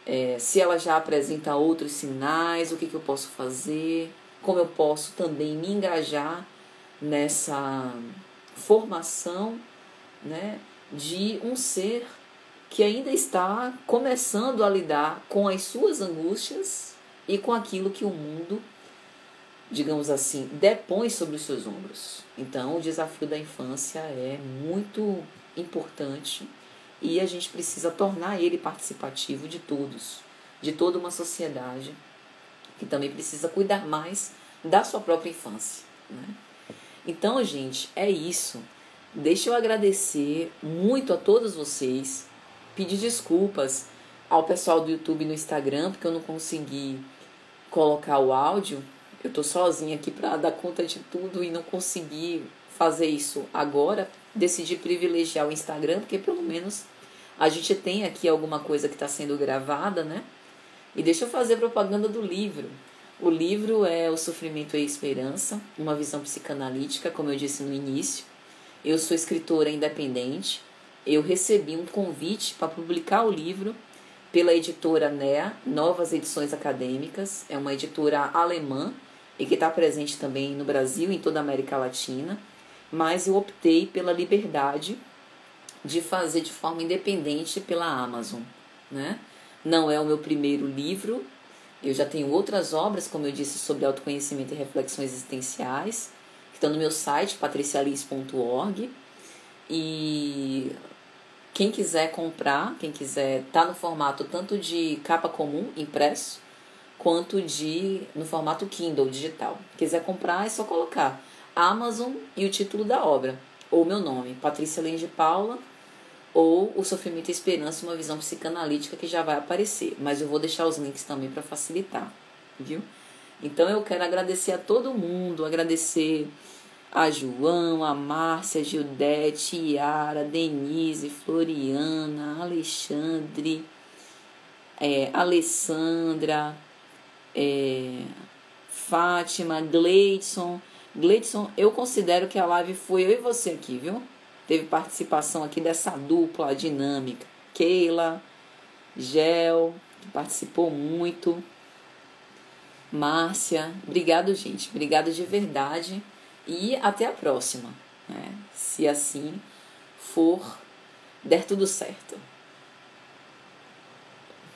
É, se ela já apresenta outros sinais, o que, que eu posso fazer, como eu posso também me engajar nessa formação né, de um ser que ainda está começando a lidar com as suas angústias e com aquilo que o mundo digamos assim, depõe sobre os seus ombros. Então, o desafio da infância é muito importante e a gente precisa tornar ele participativo de todos, de toda uma sociedade que também precisa cuidar mais da sua própria infância. Né? Então, gente, é isso. Deixa eu agradecer muito a todos vocês, pedir desculpas ao pessoal do YouTube e no Instagram, porque eu não consegui colocar o áudio. Eu tô sozinha aqui para dar conta de tudo e não consegui fazer isso agora. Decidi privilegiar o Instagram, porque pelo menos a gente tem aqui alguma coisa que está sendo gravada, né? E deixa eu fazer propaganda do livro. O livro é O Sofrimento e a Esperança, uma visão psicanalítica, como eu disse no início. Eu sou escritora independente. Eu recebi um convite para publicar o livro pela editora NEA, Novas Edições Acadêmicas. É uma editora alemã e que está presente também no Brasil e em toda a América Latina. Mas eu optei pela liberdade de fazer de forma independente pela Amazon. Né? Não é o meu primeiro livro, eu já tenho outras obras, como eu disse, sobre autoconhecimento e reflexões existenciais, que estão no meu site, patricializ.org. E quem quiser comprar, quem quiser, tá no formato tanto de capa comum, impresso, quanto de no formato Kindle digital. Quiser comprar, é só colocar Amazon e o título da obra, ou meu nome, Patrícia Lins de Paula, ou O Sofrimento e Esperança, uma visão psicanalítica que já vai aparecer. Mas eu vou deixar os links também para facilitar, viu? Então eu quero agradecer a todo mundo, agradecer a João, a Márcia, Gildete, Yara, Denise, Floriana, Alexandre, é, Alessandra, é, Fátima, Gleidson. Gleidson, eu considero que a live foi eu e você aqui, viu? Teve participação aqui dessa dupla dinâmica. Keila, Gel, que participou muito. Márcia, obrigado, gente. Obrigado de verdade. E até a próxima. Né? Se assim for, der tudo certo.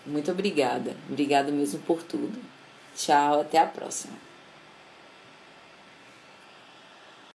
Muito obrigada. Obrigada mesmo por tudo. Tchau, até a próxima.